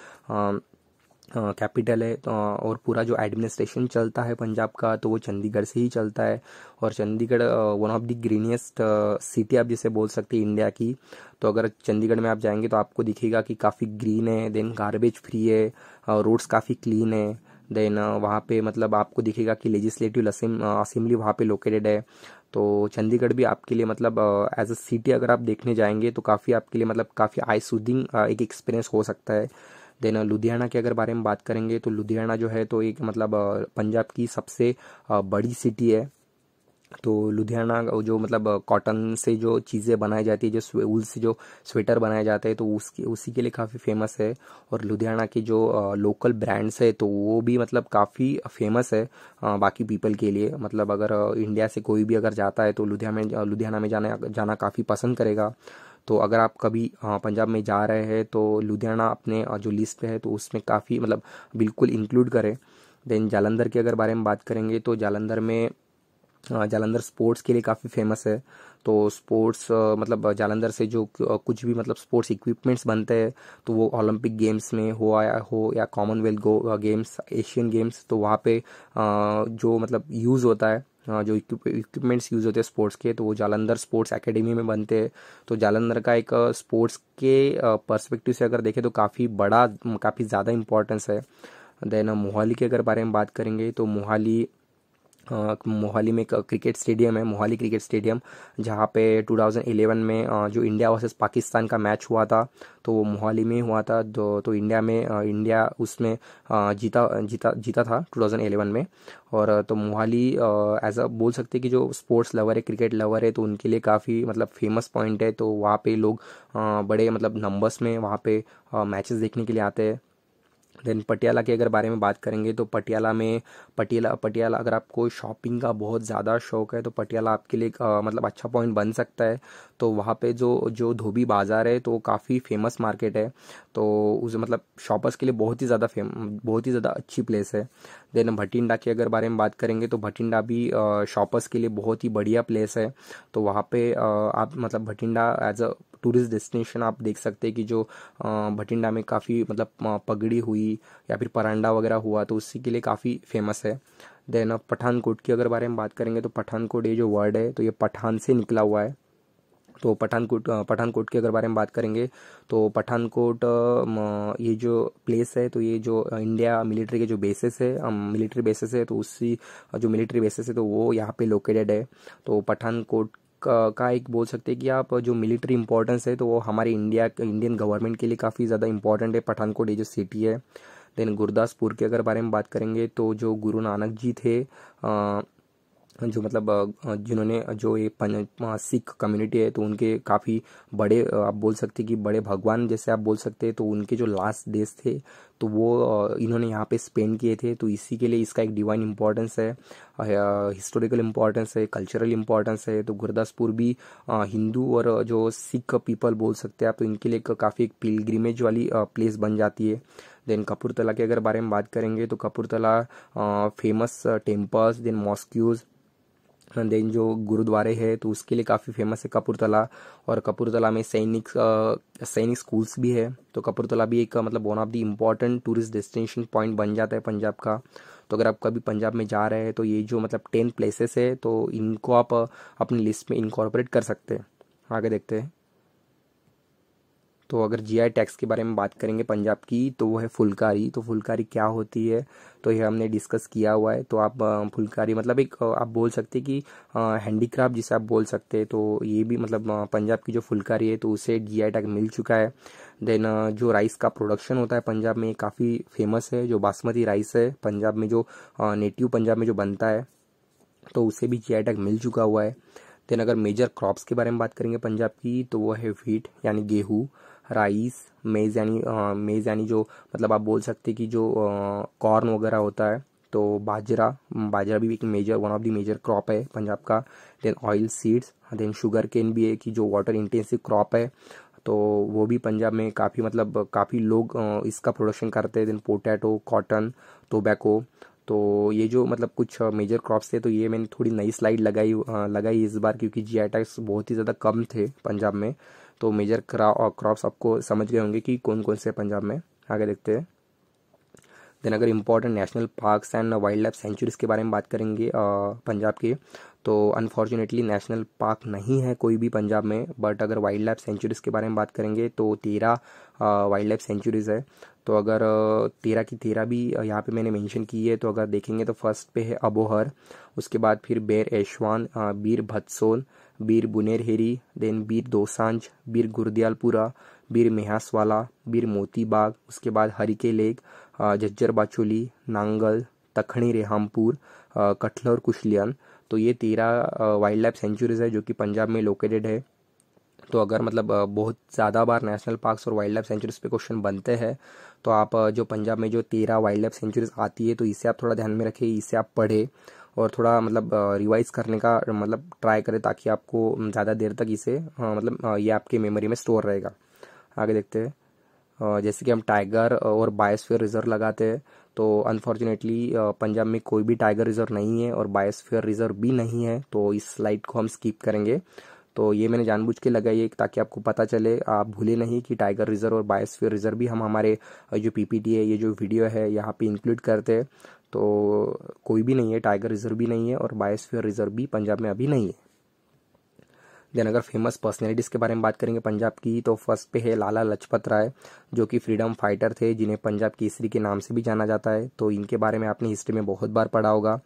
कैपिटल है तो और पूरा जो एडमिनिस्ट्रेशन चलता है पंजाब का तो वो चंडीगढ़ से ही चलता है। और Chandigarh one of the greenest city आप जिसे बोल सकते हैं इंडिया की। तो अगर चंडीगढ़ में आप जाएँगे तो आपको दिखेगा कि काफ़ी ग्रीन है देन गार्बेज फ्री है रोड्स काफ़ी क्लीन है। देन वहाँ पे मतलब आपको दिखेगा कि लेजिस्लेटिव असेंबली वहाँ पे लोकेटेड है। तो चंडीगढ़ भी आपके लिए मतलब एज अ सिटी अगर आप देखने जाएँगे तो काफ़ी आपके लिए मतलब काफ़ी आई सूदिंग एक एक्सपीरियंस हो सकता है। देन। लुधियाना के अगर बारे में बात करेंगे तो लुधियाना जो है तो एक मतलब पंजाब की सबसे बड़ी सिटी है। तो लुधियाना जो मतलब कॉटन से जो चीज़ें बनाई जाती है, जो ऊल से जो स्वेटर बनाए जाते हैं तो उसकी, उसी के लिए काफ़ी फ़ेमस है। और लुधियाना के जो लोकल ब्रांड्स है तो वो भी मतलब काफ़ी फ़ेमस है बाकी पीपल के लिए। मतलब अगर इंडिया से कोई भी अगर जाता है तो लुधियाना में लुधियाना में जाना जाना काफ़ी पसंद करेगा। तो अगर आप कभी पंजाब में जा रहे हैं तो लुधियाना अपने जो लिस्ट पे है तो उसमें काफ़ी मतलब बिल्कुल इंक्लूड करें। देन जालंधर के अगर बारे में बात करेंगे तो जालंधर में जालंधर स्पोर्ट्स के लिए काफ़ी फ़ेमस है। तो स्पोर्ट्स मतलब जालंधर से जो कुछ भी मतलब स्पोर्ट्स इक्विपमेंट्स बनते हैं तो वो ओलंपिक गेम्स में हो या हो या कॉमनवेल्थ गेम्स एशियन गेम्स तो वहाँ पे जो मतलब यूज़ होता है जो इक्विपमेंट्स यूज़ होते हैं स्पोर्ट्स के तो वो जालंधर स्पोर्ट्स एकेडमी में बनते हैं। तो जालंधर का एक स्पोर्ट्स के पर्सपेक्टिव से अगर देखें तो काफ़ी बड़ा, काफ़ी ज़्यादा इंपॉर्टेंस है। देन मोहाली के अगर बारे में बात करेंगे तो मोहाली मोहाली में एक क्रिकेट स्टेडियम है मोहाली क्रिकेट स्टेडियम जहाँ पे 2011 में जो इंडिया वर्सेस पाकिस्तान का मैच हुआ था तो वो मोहाली में हुआ था तो, तो इंडिया में इंडिया उसमें जीता जीता जीता था 2011 में और तो मोहाली एज अ बोल सकते हैं कि जो स्पोर्ट्स लवर है क्रिकेट लवर है तो उनके लिए काफ़ी मतलब फ़ेमस पॉइंट है तो वहाँ पे लोग बड़े मतलब नंबर्स में वहाँ पे मैचेस देखने के लिए आते हैं। देन पटियाला के अगर बारे में बात करेंगे तो पटियाला में पटियाला पटियाला अगर आपको शॉपिंग का बहुत ज़्यादा शौक है तो पटियाला आपके लिए आ, मतलब अच्छा पॉइंट बन सकता है। तो वहाँ पे जो जो धोबी बाज़ार है तो काफ़ी फ़ेमस मार्केट है। तो उस मतलब शॉपर्स के लिए बहुत ही ज़्यादा फेम बहुत ही ज़्यादा अच्छी प्लेस है। देन भटिंडा के अगर बारे में बात करेंगे तो भटिंडा भी शॉपर्स के लिए बहुत ही बढ़िया प्लेस है। तो वहाँ पे आप मतलब Bathinda as a tourist destination आप देख सकते हैं कि जो भटिंडा में काफ़ी मतलब पगड़ी हुई या फिर परांडा वगैरह हुआ तो उसी के लिए काफ़ी फ़ेमस है। देन पठानकोट की अगर बारे में बात करेंगे तो पठानकोट ये जो वर्ड है तो ये पठान से निकला हुआ है। तो पठानकोट पठानकोट के अगर बारे में बात करेंगे तो पठानकोट ये जो प्लेस है तो ये जो इंडिया मिलिट्री के जो बेसिस है मिलिट्री बेसिस है तो उसी जो मिलिट्री बेसिस है तो वो यहाँ पे लोकेटेड है। तो पठानकोट का एक बोल सकते हैं कि आप जो मिलिट्री इंपॉर्टेंस है तो वो हमारे इंडिया इंडियन गवर्नमेंट के लिए काफ़ी ज़्यादा इंपॉर्टेंट है। पठानकोट ये जो सिटी है। देन गुरदासपुर के अगर बारे में बात करेंगे तो जो गुरु नानक जी थे जो मतलब जिन्होंने जो ये सिख कम्युनिटी है तो उनके काफ़ी बड़े आप बोल सकते कि बड़े भगवान जैसे आप बोल सकते हैं तो उनके जो लास्ट डेज़ थे तो वो इन्होंने यहाँ पे स्पेंड किए थे तो इसी के लिए इसका एक डिवाइन इंपॉर्टेंस है हिस्टोरिकल इंपॉर्टेंस है कल्चरल इंपॉर्टेंस है तो गुरदासपुर भी हिंदू और जो सिख पीपल बोल सकते हैं आप तो इनके लिए काफ़ी एक पिलग्रिमेज वाली प्लेस बन जाती है। देन कपूरतला के अगर बारे में बात करेंगे तो Kapurthala famous temples then mosques then जो गुरुद्वारे है तो उसके लिए काफ़ी फ़ेमस है कपूरतला और कपूरतला में सैनिक सैनिक स्कूल्स भी है। तो कपूरतला भी एक मतलब one of the important tourist destination point बन जाता है पंजाब का। तो अगर आप कभी पंजाब में जा रहे हैं तो ये जो मतलब टेन प्लेसेस है तो इनको आप अपनी लिस्ट में इनकॉर्पोरेट कर सकते हैं। आगे देखते हैं। तो अगर जीआई टैक्स के बारे में बात करेंगे पंजाब की तो वो है फुलकारी। तो फुलकारी क्या होती है? तो ये हमने डिस्कस किया हुआ है। तो आप फुलकारी मतलब एक आप बोल सकते हैं कि हैंडीक्राफ्ट जिसे आप बोल सकते हैं। तो ये भी मतलब पंजाब की जो फुलकारी है तो उसे जीआई टैग मिल चुका है। देन जो राइस का प्रोडक्शन होता है पंजाब में काफ़ी फ़ेमस है। जो बासमती राइस है, पंजाब में जो नेटिव पंजाब में जो बनता है तो उसे भी जी टैग मिल चुका हुआ है। देन अगर मेजर क्रॉप्स के बारे में बात करेंगे पंजाब की तो वो है वीट यानी गेहूँ। राइस, मेज़ यानी मेज़ यानी जो मतलब आप बोल सकते हैं कि जो कॉर्न वगैरह होता है तो बाजरा बाजरा भी एक major one of the major crop है पंजाब का। Then oil seeds then sugar cane भी है कि जो वाटर इंटेंसिव क्रॉप है तो वो भी पंजाब में काफ़ी मतलब काफ़ी लोग इसका प्रोडक्शन करते हैं। देन पोटैटो कॉटन टोबैको तो ये जो मतलब कुछ मेजर क्रॉप्स थे तो ये मैंने थोड़ी नई स्लाइड लगाई लगाई इस बार क्योंकि जी आई टैक्स बहुत ही ज़्यादा कम थे पंजाब में। तो मेजर क्रॉप्स आपको समझ गए होंगे कि कौन कौन से पंजाब में। आगे देखते हैं। देन अगर important national parks and wildlife sanctuaries के बारे में बात करेंगे पंजाब के तो अनफॉर्चुनेटली नेशनल पार्क नहीं है कोई भी पंजाब में बट अगर वाइल्ड लाइफ सेंचुरीज के बारे में बात करेंगे तो तेरह वाइल्ड लाइफ सेंचुरीज है। तो अगर तेरह की तेरह भी यहाँ पे मैंने मेंशन की है तो अगर देखेंगे तो फ़र्स्ट पे है अबोहर, उसके बाद फिर बेर ऐशवान बीर, भत्सोल बीर बुनेरहेरी देन बीर दोसांझ बीर गुरदियालपुरा बीर मेहासवाला बीर मोती बाग उसके बाद हरिके लेक झज्जर बाचोली नांगल, तखणी रेहामपुर कटल और कुशलियन। तो ये तेरह वाइल्ड लाइफ सेंचुरीज है जो कि पंजाब में लोकेटेड है। तो अगर मतलब बहुत ज़्यादा बार नेशनल पार्क्स और वाइल्ड लाइफ सेंचुरीज पे क्वेश्चन बनते हैं तो आप जो पंजाब में जो तेरह वाइल्ड लाइफ सेंचुरीज आती है तो इसे आप थोड़ा ध्यान में रखें इसे आप पढ़ें। और थोड़ा मतलब रिवाइज करने का मतलब ट्राई करें ताकि आपको ज़्यादा देर तक इसे मतलब ये आपके मेमोरी में स्टोर रहेगा। आगे देखते हैं। जैसे कि हम टाइगर और बायोस्फीयर रिज़र्व लगाते हैं तो अनफॉर्चुनेटली पंजाब में कोई भी टाइगर रिज़र्व नहीं है और बायोस्फीयर रिज़र्व भी नहीं है तो इस स्लाइड को हम स्किप करेंगे। तो ये मैंने जानबूझ के लगाई है ताकि आपको पता चले, आप भूले नहीं कि टाइगर रिज़र्व और बायोस्फीयर रिज़र्व भी हम हमारे जो पीपीटी है ये जो वीडियो है, यहाँ पे इंक्लूड करते हैं। तो कोई भी नहीं है टाइगर रिज़र्व भी नहीं है और बायोस्फीयर रिज़र्व भी पंजाब में अभी नहीं है। देन अगर फ़ेमस पर्सनैलिटीज़ के बारे में बात करेंगे पंजाब की तो फ़र्स्ट पे है लाला लजपत राय, जो कि फ्रीडम फाइटर थे, जिन्हें पंजाब केसरी के नाम से भी जाना जाता है। तो इनके बारे में आपने हिस्ट्री में बहुत बार पढ़ा होगा।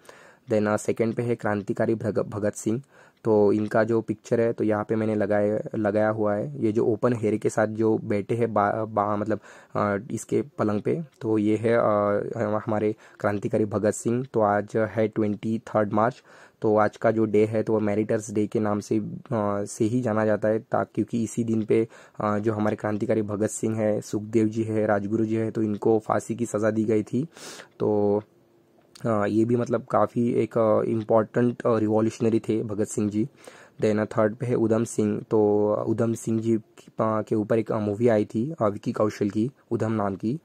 देन सेकेंड पे है क्रांतिकारी भगत सिंह। तो इनका जो पिक्चर है तो यहाँ पे मैंने लगाया लगाया हुआ है। ये जो ओपन हेयर के साथ जो बैठे हैं बा, बा मतलब आ, इसके पलंग पे तो ये है आ, हमारे क्रांतिकारी भगत सिंह। तो आज है ट्वेंटी थर्ड मार्च तो आज का जो डे है तो वो मेरिटर्स डे के नाम से आ, से ही जाना जाता है ताकि क्योंकि इसी दिन पे आ, जो हमारे क्रांतिकारी भगत सिंह है सुखदेव जी है राजगुरु जी है तो इनको फांसी की सज़ा दी गई थी। तो ये भी मतलब काफ़ी एक इंपॉर्टेंट रिवॉल्यूशनरी थे भगत सिंह जी। देन थर्ड पे है उधम सिंह। तो उधम सिंह जी के ऊपर एक मूवी आई थी विकी कौशल की, उधम नाम की।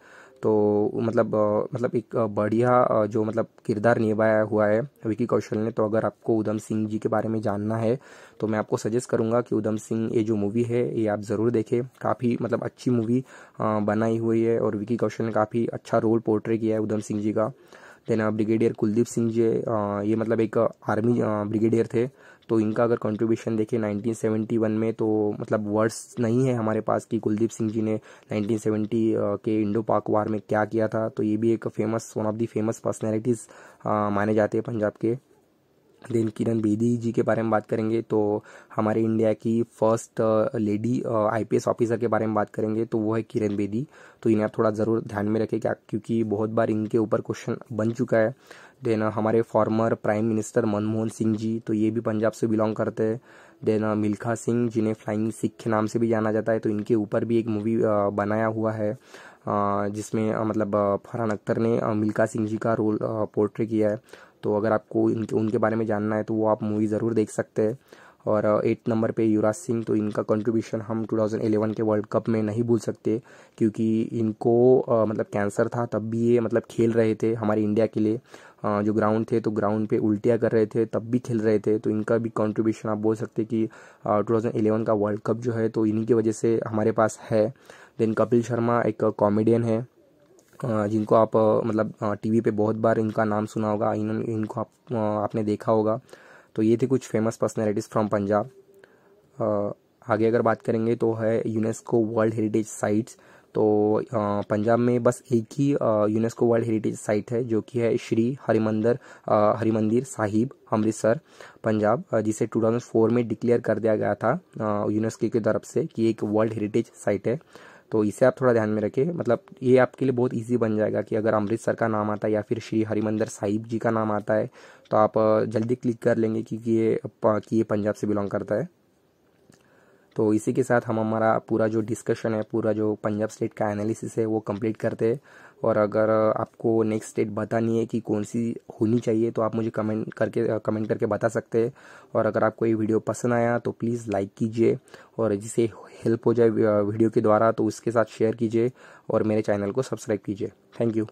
तो मतलब मतलब एक बढ़िया जो मतलब किरदार निभाया हुआ है विकी कौशल ने। तो अगर आपको उधम सिंह जी के बारे में जानना है तो मैं आपको सजेस्ट करूँगा कि उधम सिंह ये जो मूवी है, ये आप ज़रूर देखें। काफ़ी मतलब अच्छी मूवी बनाई हुई है और विकी कौशल ने काफ़ी अच्छा रोल पोर्ट्रे किया है उधम सिंह जी का। देन ब्रिगेडियर कुलदीप सिंह जी ये मतलब एक आर्मी ब्रिगेडियर थे। तो इनका अगर कंट्रीब्यूशन देखें 1971 में तो मतलब वर्ड्स नहीं है हमारे पास कि कुलदीप सिंह जी ने 1970 के इंडो पाक वार में क्या किया था। तो ये भी एक famous one of the famous personalities माने जाते हैं पंजाब के। देन किरण बेदी जी के बारे में बात करेंगे तो हमारे इंडिया की फ़र्स्ट लेडी आईपीएस ऑफिसर के बारे में बात करेंगे तो वो है किरण बेदी। तो इन्हें आप थोड़ा ज़रूर ध्यान में रखें क्या, क्योंकि बहुत बार इनके ऊपर क्वेश्चन बन चुका है। देन हमारे former prime minister Manmohan Singh ji तो ये भी पंजाब से बिलोंग करते हैं। देन मिल्खा सिंह, जिन्हें फ्लाइंग सिख के नाम से भी जाना जाता है तो इनके ऊपर भी एक मूवी बनाया हुआ है जिसमें मतलब फरहान अख्तर ने मिल्खा सिंह जी का रोल पोर्ट्रे किया है। तो अगर आपको इनके उनके बारे में जानना है तो वो आप मूवी ज़रूर देख सकते हैं। और एट नंबर पे युवराज सिंह तो इनका कंट्रीब्यूशन हम 2011 के वर्ल्ड कप में नहीं भूल सकते क्योंकि इनको आ, मतलब कैंसर था तब भी ये मतलब खेल रहे थे हमारे इंडिया के लिए। आ, जो ग्राउंड थे तो ग्राउंड पे उल्टियाँ कर रहे थे तब भी खेल रहे थे तो इनका भी कंट्रीब्यूशन आप बोल सकते कि टू का वर्ल्ड कप जो है तो इन्हीं की वजह से हमारे पास है। देन कपिल शर्मा एक कॉमेडियन है जिनको आप मतलब टीवी पे बहुत बार इनका नाम सुना होगा इन इनको आप आपने देखा होगा। तो ये थे कुछ फ़ेमस पर्सनैलिटीज़ फ्रॉम पंजाब आगे अगर बात करेंगे तो है यूनेस्को वर्ल्ड हेरिटेज साइट्स तो पंजाब में बस एक ही यूनेस्को वर्ल्ड हेरिटेज साइट है, जो कि है श्री हरिमंदर हरिमंदिर साहिब, अमृतसर पंजाब जिसे 2004 में डिक्लेयर कर दिया गया था यूनेस्को की तरफ़ से कि एक वर्ल्ड हेरिटेज साइट है। तो इसे आप थोड़ा ध्यान में रखें मतलब ये आपके लिए बहुत इजी बन जाएगा कि अगर अमृतसर का नाम आता है या फिर श्री हरिमंदर साहिब जी का नाम आता है तो आप जल्दी क्लिक कर लेंगे कि ये कि ये पंजाब से बिलोंग करता है। तो इसी के साथ हम हमारा पूरा जो डिस्कशन है, पूरा जो पंजाब स्टेट का एनालिसिस है, वो कंप्लीट करते हैं। और अगर आपको नेक्स्ट डेट बतानी है कि कौन सी होनी चाहिए तो आप मुझे कमेंट करके कमेंट करके बता सकते हैं। और अगर आपको ये वीडियो पसंद आया तो प्लीज़ लाइक कीजिए। और जिसे हेल्प हो जाए वीडियो के द्वारा तो उसके साथ शेयर कीजिए। और मेरे चैनल को सब्सक्राइब कीजिए। Thank you